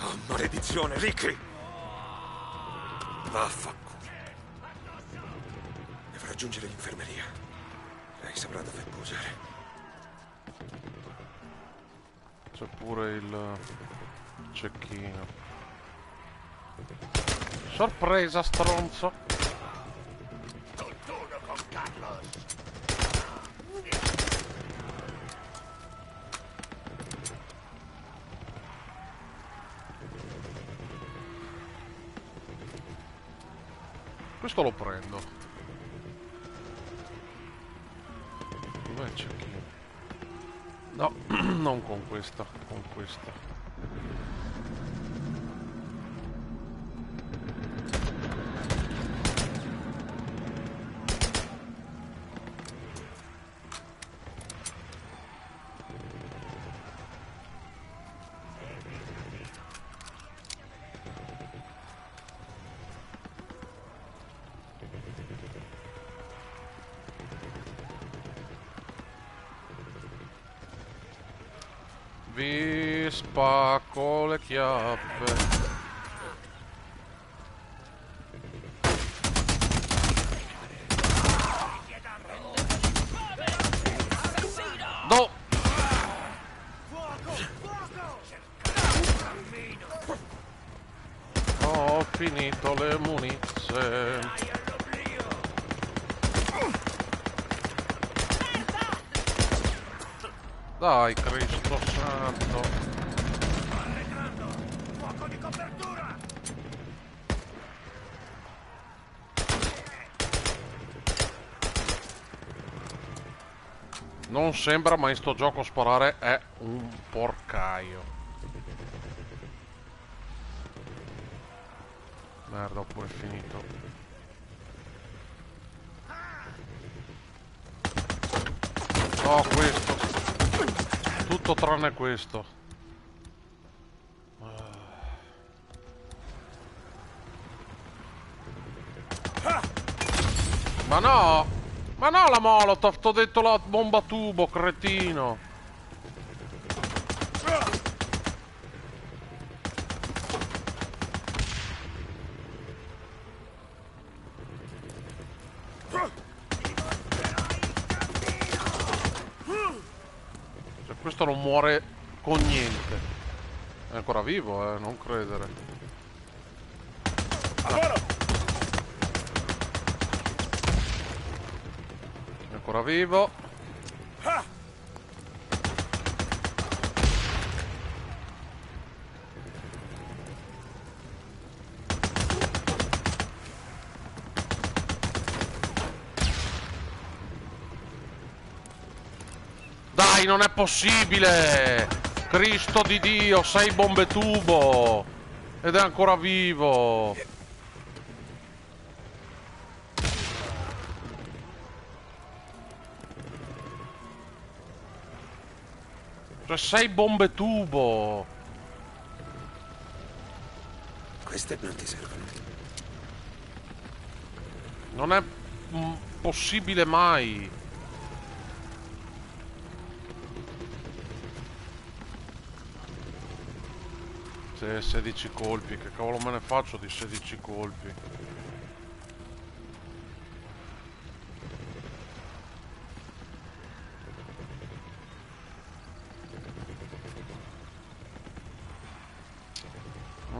Oh, maledizione, Ricky! Vaffanculo. Devo raggiungere l'infermeria. Lei saprà dove Boozer. C'è pure il cecchino. Sorpresa, stronzo. Questo lo prendo. Dov'è il cecchino? No, non con questa, con questa. Sembra, ma in sto gioco sparare è un porcaio. Merda, oppure è finito. No, questo. Tutto tranne questo. La molotov, t'ho detto la bomba tubo, cretino. Cioè, questo non muore con niente. È ancora vivo, eh, non credere. Vivo. Dai, non è possibile! Cristo di Dio, sei bombe tubo! Ed è ancora vivo! Cioè, sei bombe tubo! Queste non ti servono. Non è mm, possibile mai! Se 16 colpi, che cavolo me ne faccio di 16 colpi?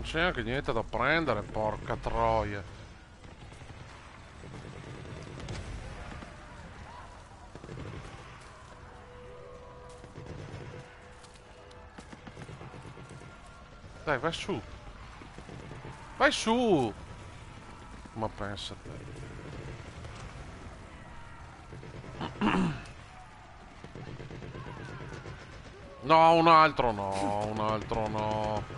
C'è neanche niente da prendere, porca troia. Dai, vai su. Vai su. Ma pensa. No, un altro no, un altro no.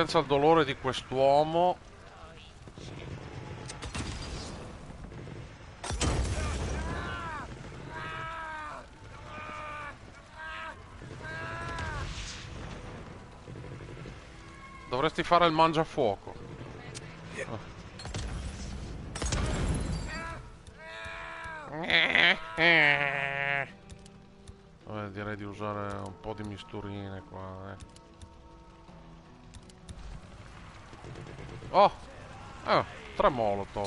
Resistenza al dolore di quest'uomo. Dovresti fare il mangiafuoco. Vabbè, direi di usare un po' di misturine qua, eh. Tre molotov.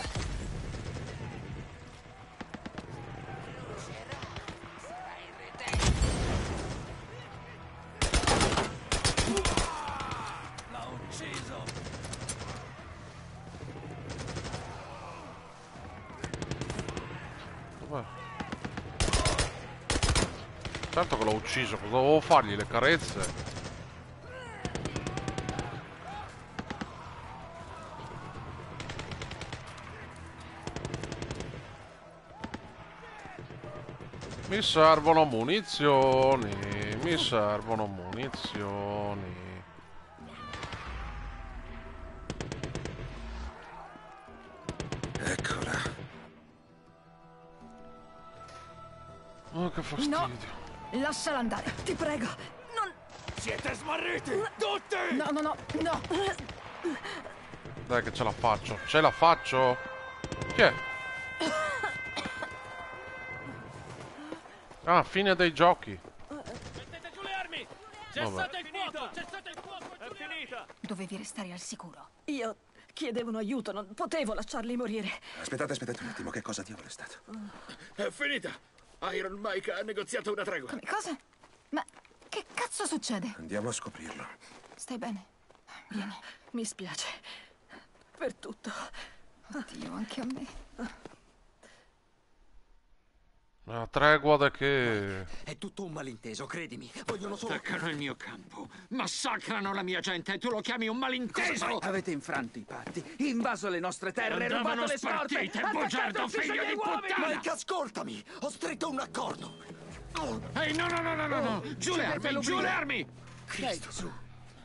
Certo che l'ho ucciso, cosa dovevo fargli? Le carezze? Mi servono munizioni, mi servono munizioni. Eccola. Oh, che fastidio. No, lasciala andare, ti prego. Non... Siete smarriti! Tutti! No, no, no, no. Dai che ce la faccio, ce la faccio. Chi è? Ah, fine dei giochi. Mettete giù le armi! Cessate il fuoco! Cessate il fuoco! È finita! Dovevi restare al sicuro. Io chiedevano aiuto, non potevo lasciarli morire. Aspettate, aspettate un attimo, che cosa diavolo è stato? È finita! Iron Mike ha negoziato una tregua. Come cosa? Ma che cazzo succede? Andiamo a scoprirlo. Stai bene? Vieni. Mi spiace. Per tutto. Oddio, anche a me. La tregua da che... È tutto un malinteso, credimi. Vogliono solo... Attaccano il mio campo, massacrano la mia gente e tu lo chiami un malinteso! Avete infranto i patti, invaso le nostre terre, Andavano rubato le scorte, bugiardo, il figlio di puttana! Mike, ascoltami! Ho stretto un accordo! Ehi, no, no, no, no, no, no! Giù le armi, giù le armi! Cristo su!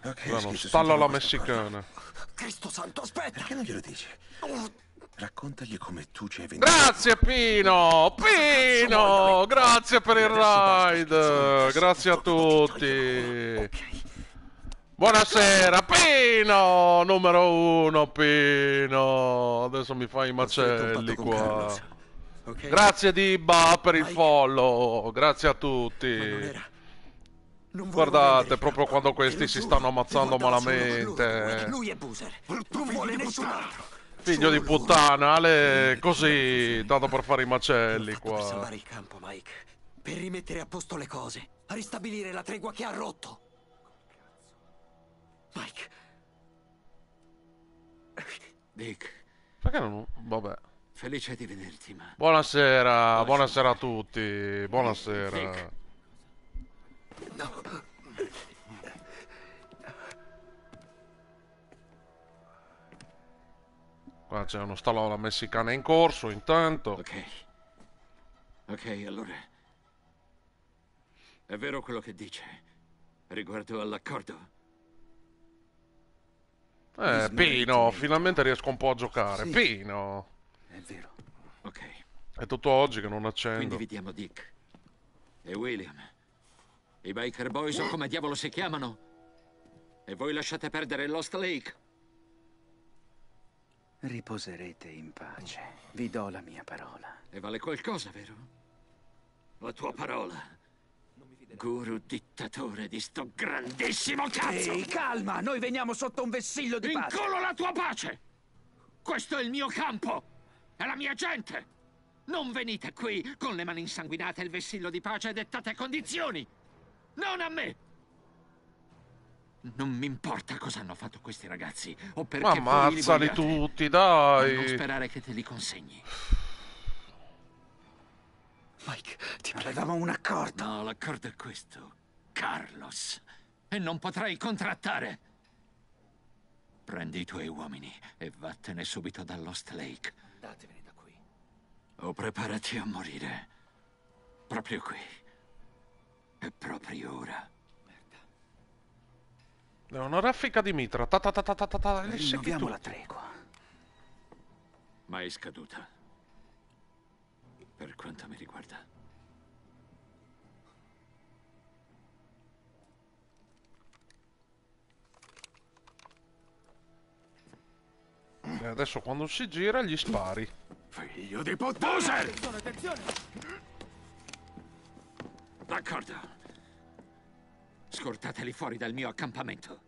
Ok, Uno schizo, stallo alla messicana. Cristo santo, aspetta! Perché non glielo dici? Raccontagli come tu ci hai venduto. Grazie Pino! Pino! Grazie per il ride! Grazie a tutti! Buonasera Pino! Numero uno Pino! Adesso mi fai i macelli qua. Grazie Dibba per il follow! Grazie a tutti! Guardate, proprio quando questi si stanno ammazzando malamente. Lui, lui è Boozer. Non vuole nessun altro. Figlio di puttana, Ale, così, dato per fare i macelli Per qua. salvare il campo, Mike. Per rimettere a posto le cose. A ristabilire la tregua che ha rotto. Mike. Dick, Perché non... vabbè. felice di vederti, ma... Buonasera, buonasera a tutti, buonasera. Qua c'è uno stallo alla messicana in corso, intanto. Ok. Ok, allora. È vero quello che dice riguardo all'accordo? Eh, Pino, finalmente riesco un po' a giocare. Sì. Pino. È vero. Ok. È tutto oggi che non Quindi accendo. vediamo Dick. E William. I Biker Boys o come diavolo si chiamano. E voi lasciate perdere Lost Lake. Riposerete in pace. Vi do la mia parola. E vale qualcosa, vero? La tua parola. Guru dittatore di sto grandissimo cazzo! Ehi, calma! Noi veniamo sotto un vessillo di pace! Incolo la tua pace! Questo è il mio campo! È la mia gente! Non venite qui con le mani insanguinate e il vessillo di pace dettate condizioni! Non a me! Non mi importa cosa hanno fatto questi ragazzi o perché Ma voi li ammazzali vogliate. tutti, Non dai. sperare che te li consegni. Mike, ti avevamo un accordo. No, l'accordo è questo. Carlos. E non potrai contrattare. Prendi i tuoi uomini e vattene subito da Lost Lake. Datevene da qui. O preparati a morire. Proprio qui. E proprio ora. È una raffica di mitra. Ta ta ta ta ta ta ta. Rinnoviamo la tregua. Ma è scaduta. Per quanto mi riguarda. E adesso quando si gira gli spari. Figlio di puttana! Attenzione, attenzione! D'accordo. Scortateli fuori dal mio accampamento.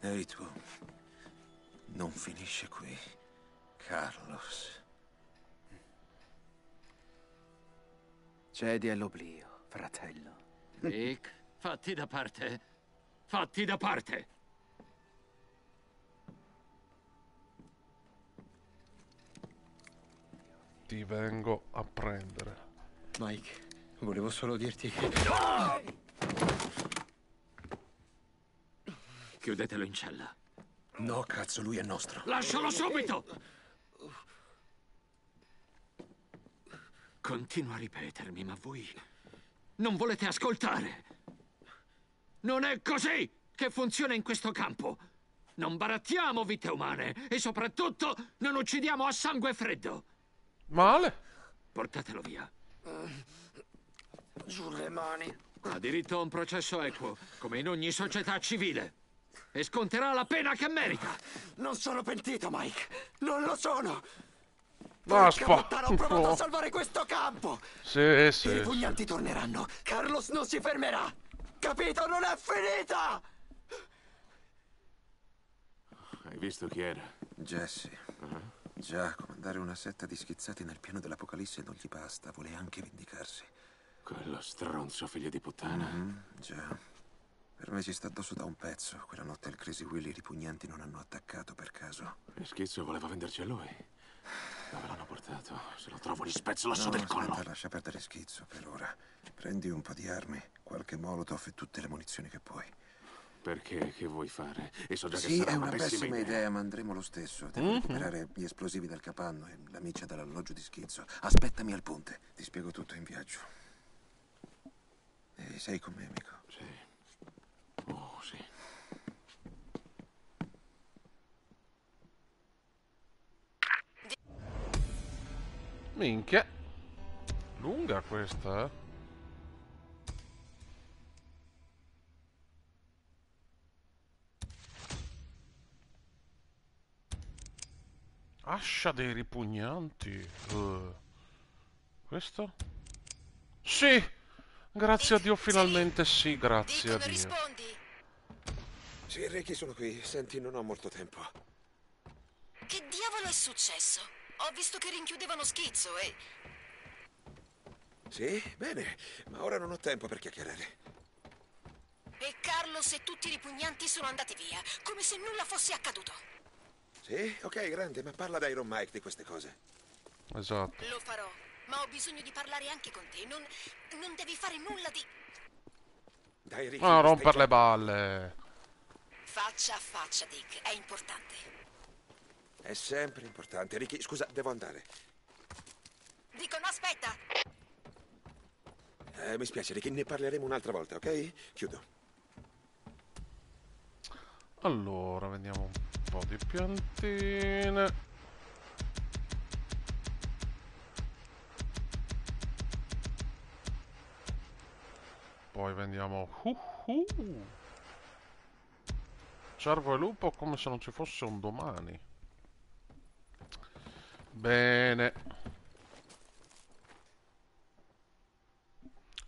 Ehi tu, non finisce qui, Carlos. Cedi all'oblio, fratello. Nick, fatti da parte. Fatti da parte! Ti vengo a prendere. Mike, volevo solo dirti che... Chiudetelo in cella. No, cazzo, lui è nostro. Lascialo subito! Continuo a ripetermi, ma voi non volete ascoltare. Non è così che funziona in questo campo. Non barattiamo vite umane e soprattutto non uccidiamo a sangue freddo. Male? Portatelo via. Giù le mani. Ha diritto a un processo equo, come in ogni società civile. E sconterà la pena che merita. Non sono pentito, Mike. Non lo sono. Ma puttana, ho provato a salvare questo campo. Sì, I sì. ripugnanti torneranno. Carlos non si fermerà. Capito? Non è finita! Hai visto chi era? Jesse. Già, comandare una setta di schizzati nel piano dell'Apocalisse non gli basta, vuole anche vendicarsi. Quello stronzo figlio di puttana. Mhm, già. Per me ci sta addosso da un pezzo. Quella notte al Crazy Will i ripugnanti non hanno attaccato per caso. E Schizzo voleva venderci a lui. Dove l'hanno portato? Se lo trovo, gli spezzo l'osso No, del collo. aspetta, lascia perdere schizzo per ora. Prendi un po' di armi, qualche molotov e tutte le munizioni che puoi. Perché? Che vuoi fare? E so già che Sì, sarà è una una pessima pessima idea. idea, ma andremo lo stesso. Devo Mhm. recuperare gli esplosivi dal capanno e la miccia dall'alloggio di schizzo. Aspettami al ponte, ti spiego tutto in viaggio. E sei con me, amico? Sì. Oh, sì. Minchia. Lunga questa, eh. Ascia dei ripugnanti. Eh. Questo? Sì! Grazie a Dio, finalmente sì, grazie a Dio. rispondi. Sì, Ricky, sono qui. Senti, non ho molto tempo. Che diavolo è successo? Ho visto che rinchiudevano schizzo e... Sì? Bene, ma ora non ho tempo per chiacchierare. E Carlos e tutti i ripugnanti sono andati via, come se nulla fosse accaduto. Sì? Ok, grande, ma parla da Iron Mike di queste cose. Esatto. Lo farò, ma ho bisogno di parlare anche con te. Non, non devi fare nulla di... Dai, Ricky. Ma stai romper le balle. Faccia a faccia, Dick, è importante. È sempre importante. Ricky, scusa, devo andare. Dicono aspetta! Eh, mi spiace, Ricky, ne parleremo un'altra volta, ok? Chiudo. Allora, vediamo un po' di piantine. Poi vendiamo... Uh, uh. Cervo e lupo come se non ci fosse un domani. Bene.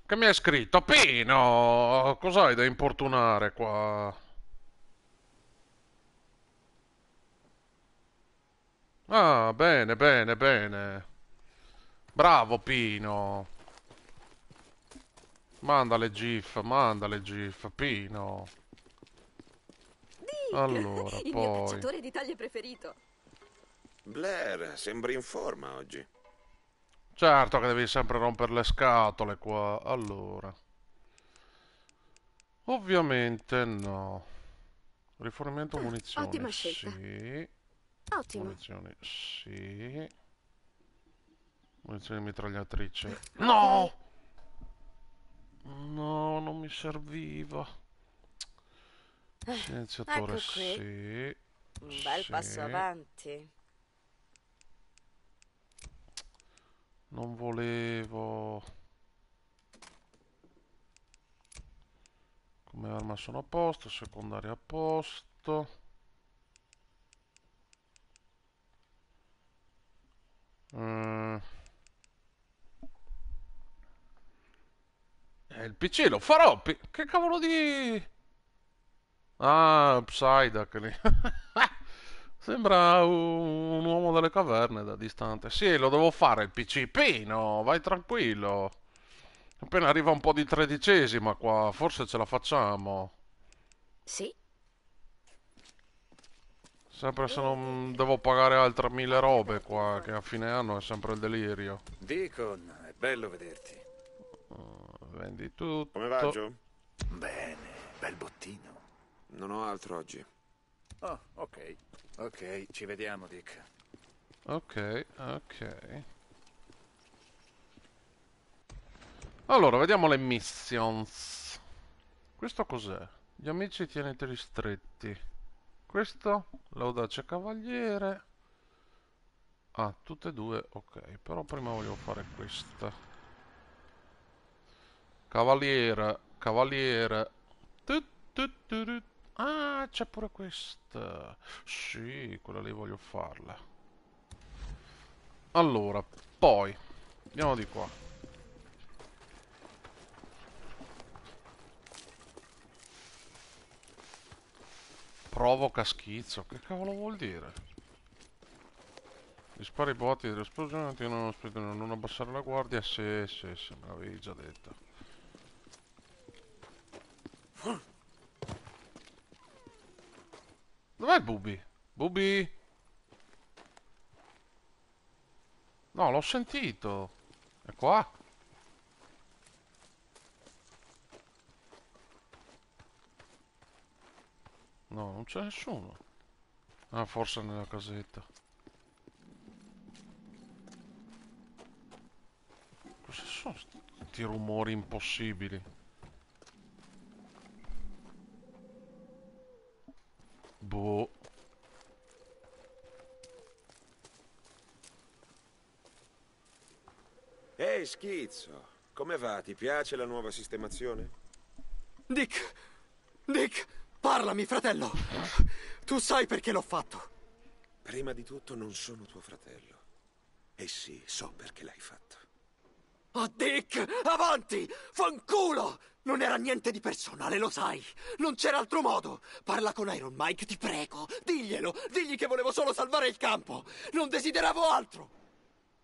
Che mi hai scritto? Pino! Cos'hai da importunare qua? Ah, bene, bene, bene. Bravo Pino. Manda le gif, manda le gif, Pino. Dick, Allora, il mio poi... cacciatore di taglie preferito. Blair, sembri in forma oggi. Certo che devi sempre rompere le scatole qua. Allora. Ovviamente no. Rifornimento munizioni. ottima scelta. Sì. Ottimo. Munizioni. Sì. Munizioni mitragliatrice. No! No, non mi serviva. Silenziatore, ecco sì. Un bel Sì. passo avanti. Non volevo. Come arma sono a posto, secondaria a posto. Mm. Eh, il PC lo farò. Che cavolo di... Ah, Psyduck lì. Sembra un, un uomo delle caverne da distante. Sì, lo devo fare il PCP, no? Vai tranquillo. Appena arriva un po' di tredicesima qua, forse ce la facciamo. Sì. Sempre se non devo pagare altre mille robe qua, che a fine anno è sempre il delirio. Deacon, è bello vederti. Vendi tutto. Come va, Joe? Bene, bel bottino. Non ho altro oggi. Oh, ok. Ok, ci vediamo, Dick. Ok, ok. Allora, vediamo le missions. Questo cos'è? Gli amici tienete ristretti. Questo, l'audace cavaliere. Ah, tutte e due, ok. Però prima voglio fare questa. Cavaliere, cavaliere. Tut, tut, tut. Ah, c'è pure questa. Sì, quella lì voglio farla. Allora, poi, andiamo di qua. Provoca schizzo, che cavolo vuol dire? Dispari i botti dell'esplosione, continuano a non abbassare la guardia, sì, sì, sì, me l'avevi già detto. Dov'è Bubi? Bubi? No, l'ho sentito. È qua? No, non c'è nessuno. Ah, forse nella casetta. Cosa sono sti rumori impossibili? Boh. Ehi, schizzo. Come va? Ti piace la nuova sistemazione? Dick! Dick! Parlami, fratello! Tu sai perché l'ho fatto. Prima di tutto non sono tuo fratello. E sì, so perché l'hai fatto. Oh, Dick! Avanti! Fanculo! Non era niente di personale, lo sai. Non c'era altro modo. Parla con Iron Mike, ti prego. Diglielo. Digli che volevo solo salvare il campo. Non desideravo altro.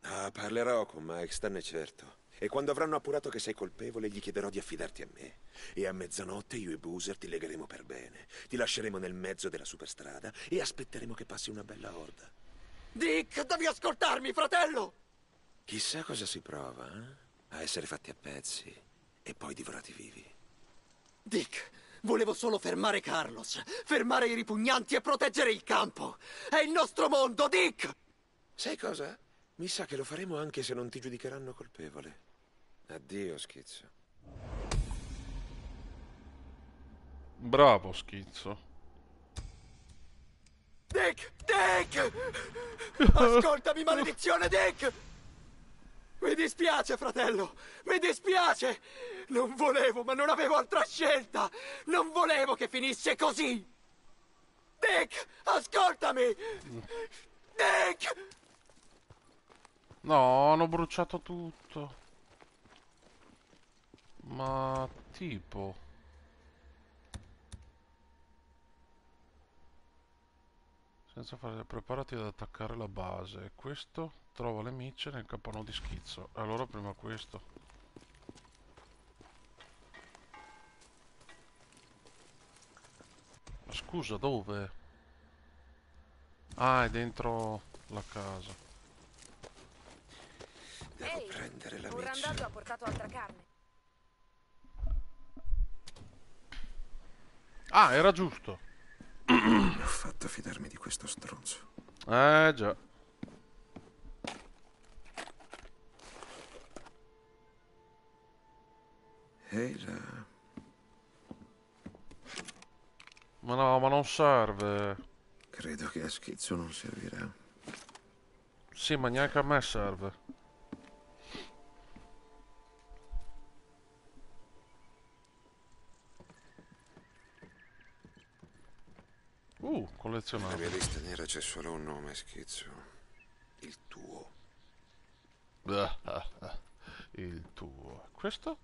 Ah, parlerò con Mike, stanne certo. E quando avranno appurato che sei colpevole, gli chiederò di affidarti a me. E a mezzanotte io e Boozer ti legheremo per bene. Ti lasceremo nel mezzo della superstrada e aspetteremo che passi una bella orda. Dick, devi ascoltarmi, fratello! Chissà cosa si prova, eh? A essere fatti a pezzi e poi divorati vivi. Dick, volevo solo fermare Carlos, fermare i ripugnanti e proteggere il campo. È il nostro mondo, Dick! Sai cosa? Mi sa che lo faremo anche se non ti giudicheranno colpevole. Addio, schizzo. Bravo, schizzo. Dick! Dick! Ascoltami, maledizione, Dick! Mi dispiace, fratello! Mi dispiace! Non volevo, ma non avevo altra scelta! Non volevo che finisse così! Dick, ascoltami! Dick! No, hanno bruciato tutto. Ma tipo... Senza fare preparati ad attaccare la base. Questo trova le micce nel capanno di schizzo. Allora prima questo. Ma scusa, dove? Ah, è dentro la casa. Devo Ehi, prendere la un miccia. randaggio ha portato altra carne. Ah, era giusto. Ho fatto fidarmi di questo stronzo. Eh già. Ehi là. Ma no, ma non serve. Credo che a schizzo non servirà. Sì, ma neanche a me serve. Uh, Nella collezionabile. mia lista nera c'è solo un nome, schizzo. Il tuo. Il tuo. Questo?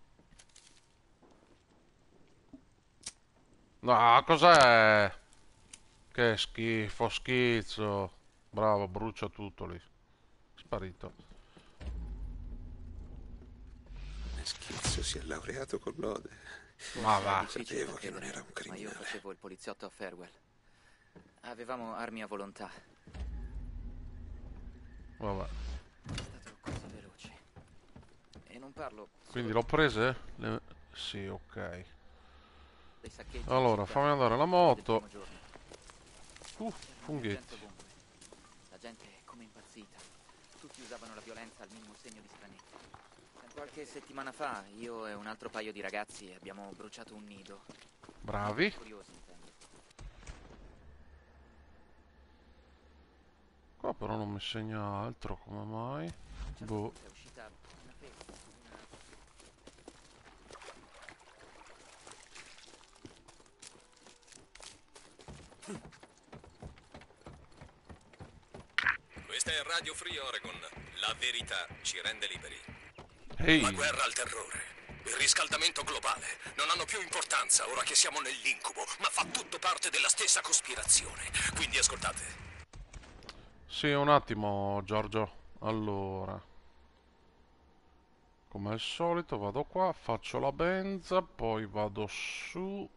No, cos'è? Che schifo, schizzo. Bravo, brucia tutto lì. Sparito. Schizzo si è laureato con lode. Ma va. Sapevo che non era un Ma io criminale. facevo il poliziotto a Farewell. Avevamo armi a volontà. Vabbè. Cose veloci. E non parlo Quindi l'ho prese? Le- Sì, ok. Allora, fammi andare la del moto. Uh, funghetti. La gente è come impazzita. Tutti usavano la violenza al minimo segno di stranezza. Qualche settimana fa io e un altro paio di ragazzi abbiamo bruciato un nido. Bravi. Curiosi, Qua però non mi segna altro, come mai? Boh. Questa è Radio Free Oregon. La verità ci rende liberi. Ehi. La guerra al terrore. Il riscaldamento globale non hanno più importanza ora che siamo nell'incubo, ma fa tutto parte della stessa cospirazione. Quindi ascoltate. Sì, un attimo, Giorgio. Allora. Come al solito vado qua, faccio la benza, poi vado su.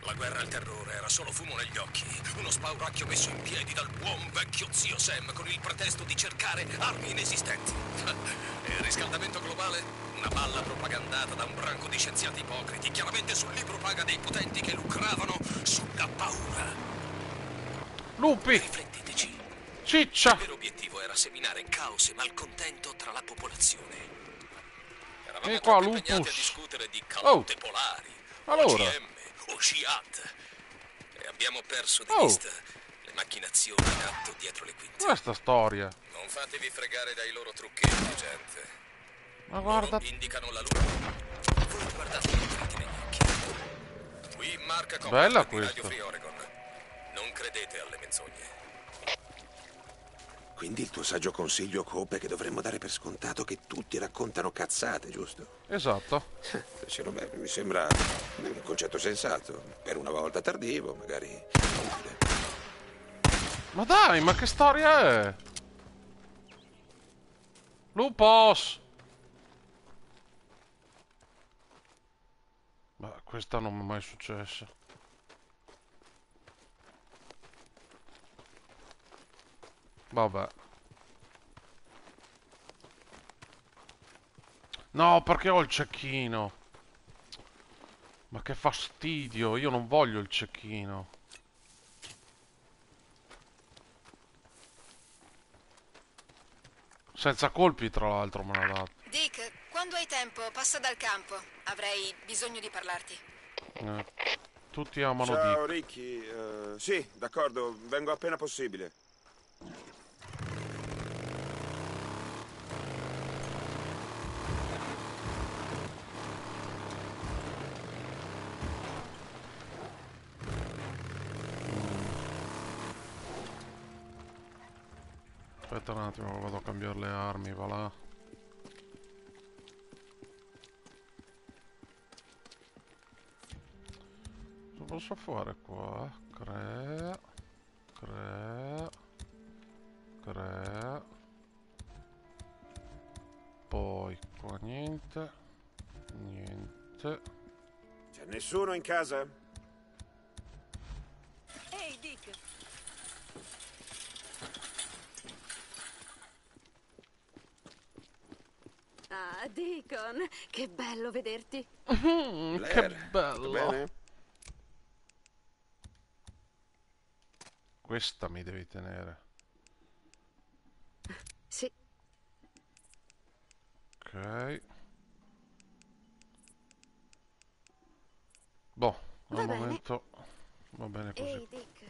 La guerra al terrore era solo fumo negli occhi, uno spauracchio messo in piedi dal buon vecchio zio Sam con il pretesto di cercare armi inesistenti. E il riscaldamento globale? Una balla propagandata da un branco di scienziati ipocriti, chiaramente sul libro paga dei potenti che lucravano sulla paura. Lupi! Riflettiteci. Ciccia! Il vero obiettivo era seminare caos e malcontento tra la popolazione. Eravamo E qua, impegnati a lupus. discutere di Oh. calotte polari, Allora. OGM o Jihad. E abbiamo perso di Oh. vista le macchinazioni in atto dietro le quinte. Questa storia. Non fatevi fregare dai loro trucchetti, gente. Ma guarda. Loro indicano la luna. Voi guardate negli occhi. Qui Copeland Bella questa. Non credete alle menzogne. Quindi il tuo saggio consiglio, Cope, è che dovremmo dare per scontato che tutti raccontano cazzate, giusto? Esatto. Sì, beh, mi sembra un concetto sensato. Per una volta tardivo, magari utile. Ma dai, ma che storia è? Lupos! Ma questa non mi è mai successa. Vabbè. No, perché ho il cecchino. Ma che fastidio, io non voglio il cecchino. Senza colpi, tra l'altro, me l'ha dato. Dick, quando hai tempo, passa dal campo. Avrei bisogno di parlarti. Eh, tutti amano Ciao Dick. Ricky, Eh, sì, d'accordo, vengo appena possibile. Aspetta un attimo, vado a cambiare le armi, va là. Cosa posso fare qua? Crea, crea, crea. Poi qua niente, niente. C'è nessuno in casa? Ehi, Dick. Ah, Deacon, che bello vederti. Mm, che Blair, bello. tutto bene? Questa mi devi tenere. Sì, Ok. Boh, Va al bene. momento va bene così. ehi, Dick.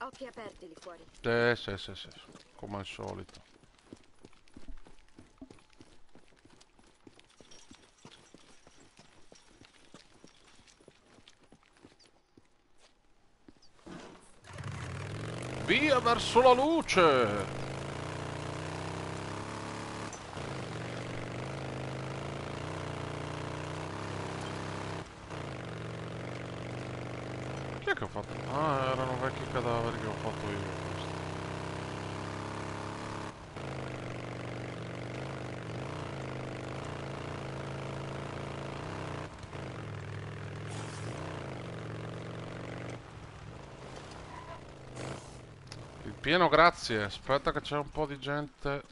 Occhi aperti lì fuori. Eh, sì, sì, sì, come al solito. via verso la luce! Chi è che ho fatto? Ah, erano vecchi cadaveri che ho fatto io. Pieno, grazie. Aspetta che c'è un po' di gente.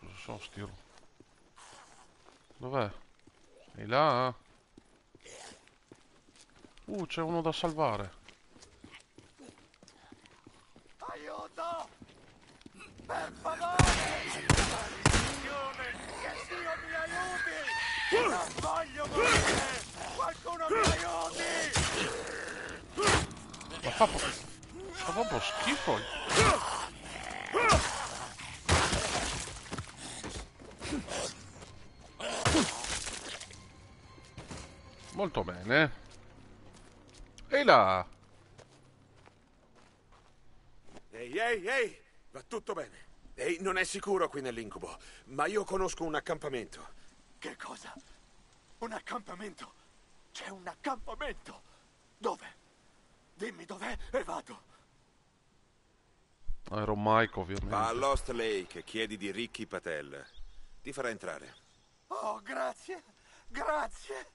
Cosa sono sti ru- Dov'è? È là? Uh, c'è uno da salvare. Aiuto! Per favore! Che Dio mi aiuti! Non voglio morire! Ma fa, po- fa proprio schifo. Molto bene. E là. Ehi, ehi, ehi! Va tutto bene. Ehi, non è sicuro qui nell'incubo, ma io conosco un accampamento. Che cosa? Un accampamento? C'è un accampamento? Dove? Dimmi dov'è e vado. Ero Mike ovviamente. Va a Lost Lake chiedi di Ricky Patel. Ti farà entrare. Oh, grazie, grazie.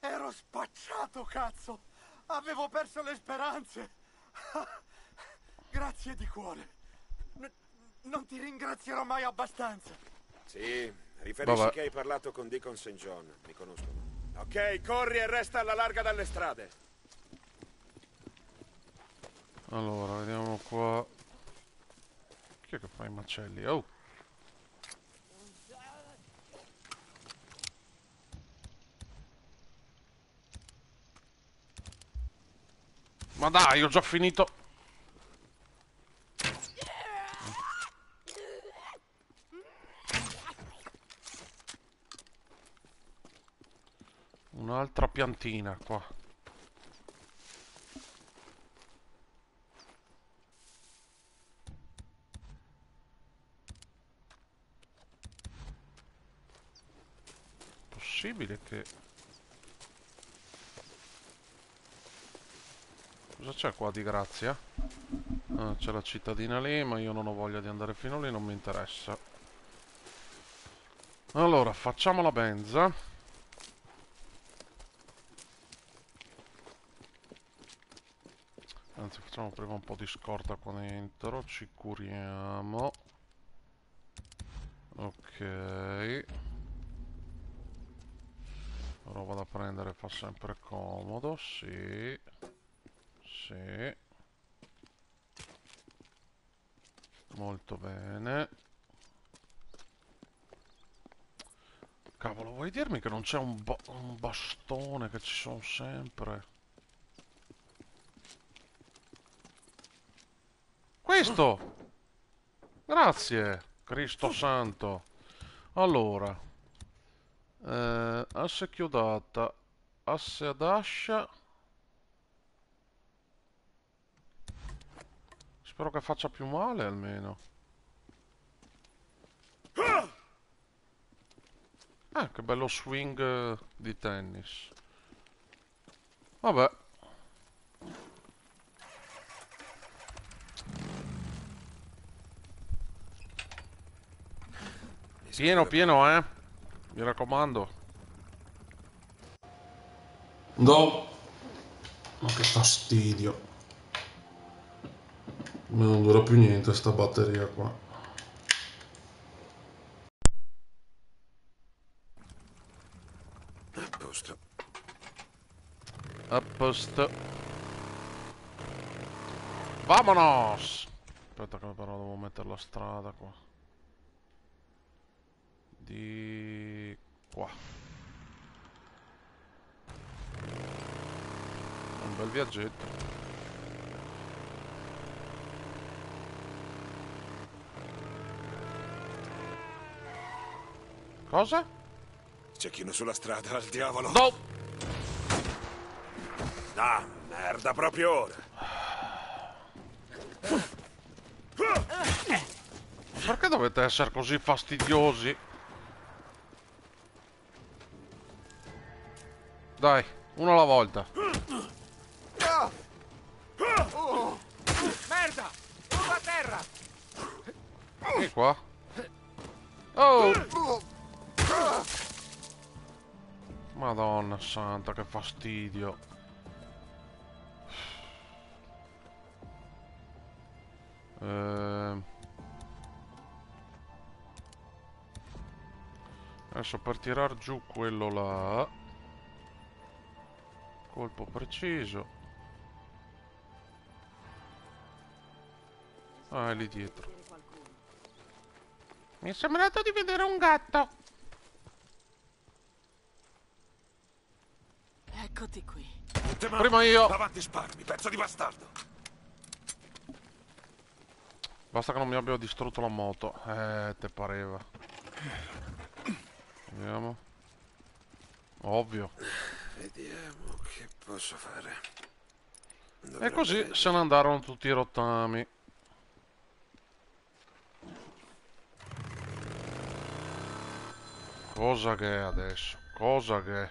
Ero spacciato, cazzo. Avevo perso le speranze. Grazie di cuore. N- non ti ringrazierò mai abbastanza. Sì, riferisci Vabbè. che hai parlato con Deacon St. John. Mi conoscono. Ok, corri e resta alla larga dalle strade. Allora, vediamo qua. Chi è che fa i macelli? Oh! Ma dai, ho già finito. Un'altra piantina qua. Possibile che... Cosa c'è qua di grazia? Ah, c'è la cittadina lì, ma io non ho voglia di andare fino lì, non mi interessa. Allora, facciamo la benza. Facciamo prima un po' di scorta qua dentro, ci curiamo. Ok. Roba da prendere fa sempre comodo, sì. Sì. Molto bene. Cavolo, vuoi dirmi che non c'è un, ba- un bastone che ci sono sempre? Questo! Grazie, Cristo santo. Allora, eh, asse chiodata, asse ad ascia. Spero che faccia più male almeno. Ah, che bello swing di tennis. Vabbè. Pieno, pieno, eh. Mi raccomando. No. Ma che fastidio. Ma non dura più niente sta batteria qua. A posto. A posto. Vamonos! Aspetta che però devo mettere la strada qua. Di qua. Un bel viaggetto. Cosa? C'è chi sulla strada, al diavolo. No! Ah, merda, proprio ora. Perché dovete essere così fastidiosi? Dai, uno alla volta. Merda! Uno a terra! E qua. Oh! Madonna santa, che fastidio. Ehm. Adesso per tirar giù quello là. Colpo preciso. Ah, è lì dietro. Mi è sembrato di vedere un gatto. Eccoti qui. Prima io. Davanti sparmi, pezzo di bastardo. Basta che non mi abbia distrutto la moto. Eh, te pareva. Vediamo. Ovvio. Vediamo che posso fare. E così se ne andarono tutti i rottami. Cosa che è adesso? Cosa che è?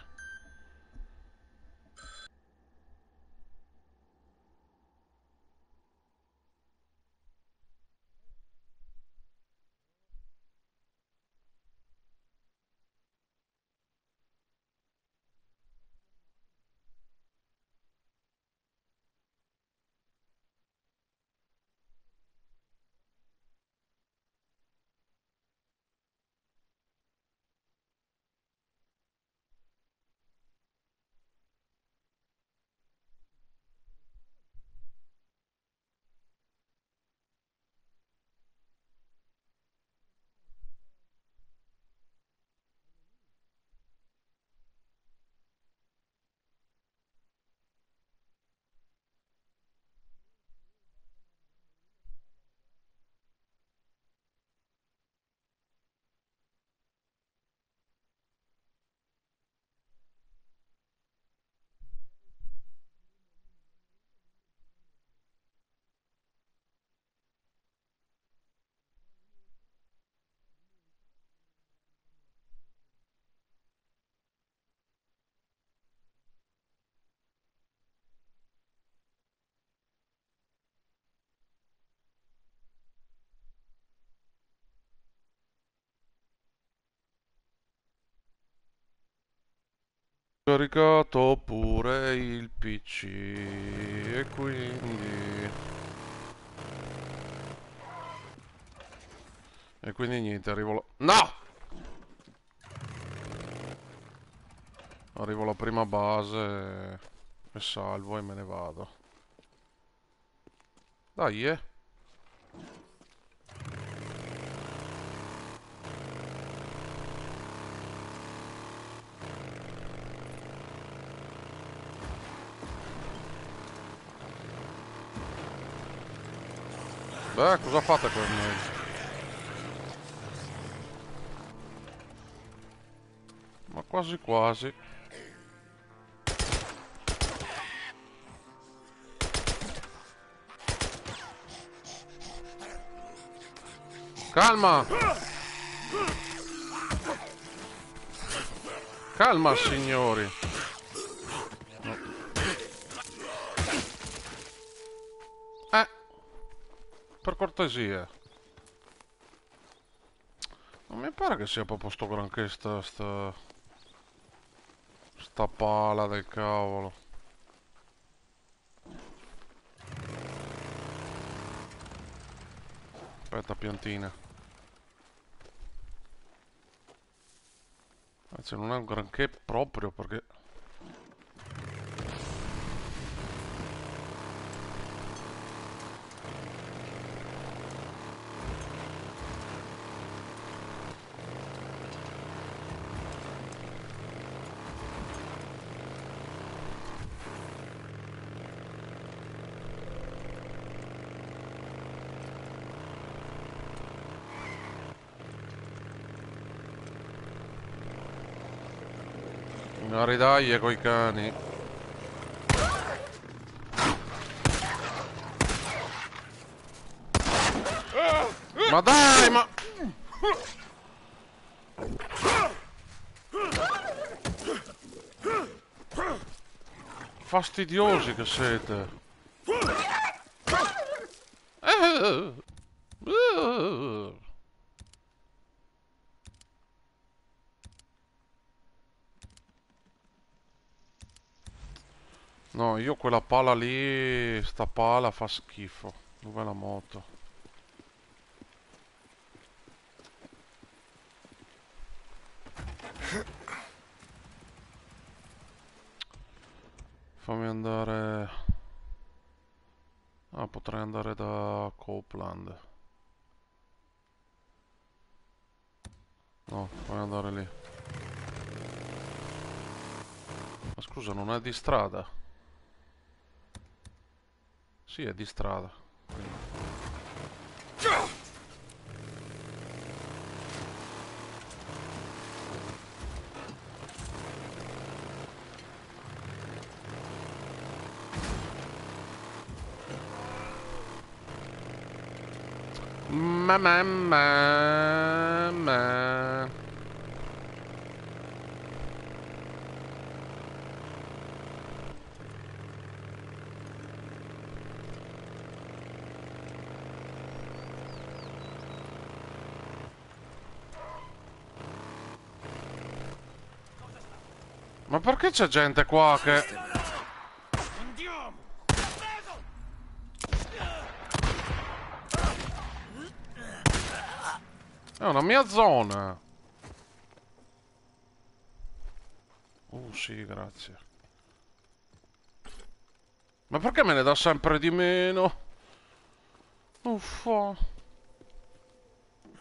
Caricato pure il PC e quindi... E quindi niente, arrivo la... No! Arrivo alla prima base e salvo e me ne vado. Dai, eh! Beh, cosa fate con noi? Ma quasi quasi. Calma! Calma, signori. Per cortesia. Non mi pare che sia proprio sto granché sta, sta... Sta pala del cavolo. Aspetta, piantina. Anzi, non è un granché proprio perché... Ridaglia coi cani. Ma dai, ma... fastidiosi che siete. Eh, eh. No, io quella pala lì, sta pala fa schifo. Dov'è la moto? Fammi andare... Ah, potrei andare da Copeland. No, fammi andare lì. Ma scusa, non è di strada? Sì, è di strada. Mamma, mamma. Perché c'è gente qua che... È una mia zona. Uh, sì, grazie. Ma perché me ne dà sempre di meno? Uffa.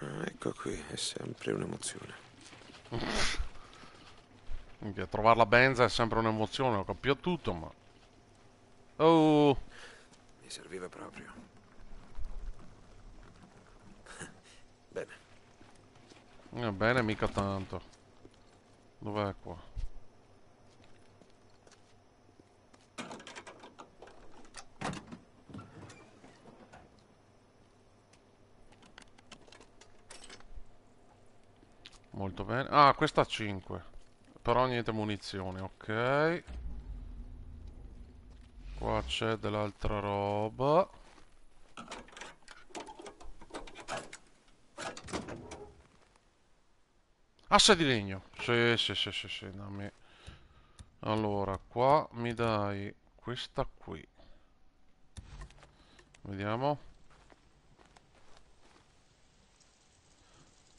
Ah, ecco qui, è sempre un'emozione. Minchia, trovare la benza è sempre un'emozione, ho capito tutto, ma... Oh! Mi serviva proprio. Bene. Eh, bene, mica tanto. Dov'è qua? Molto bene. Ah, questa ha 5. Però niente munizioni, ok. Qua c'è dell'altra roba. Asse di legno. Sì, sì, sì, sì, sì, dammi. Allora, qua mi dai questa qui. Vediamo.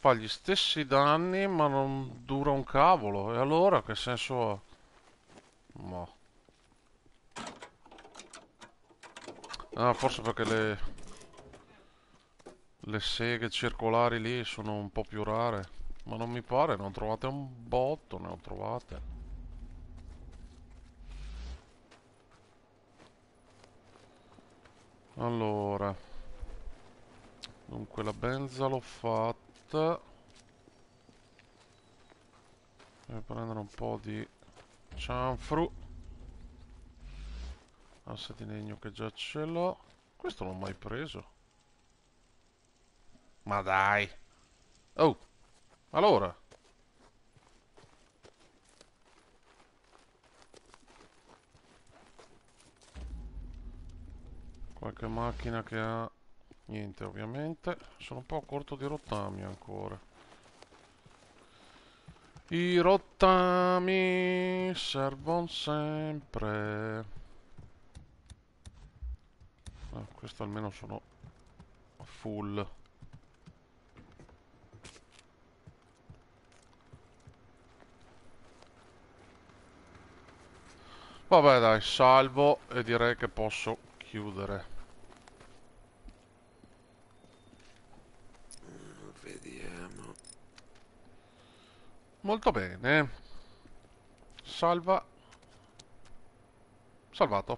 Fa gli stessi danni ma non dura un cavolo. E allora che senso ha? Mo. Ah, forse perché le... Le seghe circolari lì sono un po' più rare. Ma non mi pare, ho trovate un botto, ne ho trovate. Allora. Dunque la benza l'ho fatta Devo prendere un po' di cianfru. Asse di legno che già ce l'ho. Questo l'ho mai preso. Ma dai. Oh. Allora. Qualche macchina che ha Niente ovviamente, sono un po' corto di rottami ancora. I rottami servono sempre. Ah, questo almeno sono full. Vabbè dai, salvo e direi che posso chiudere. Molto bene. Salva. Salvato.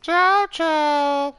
Ciao ciao.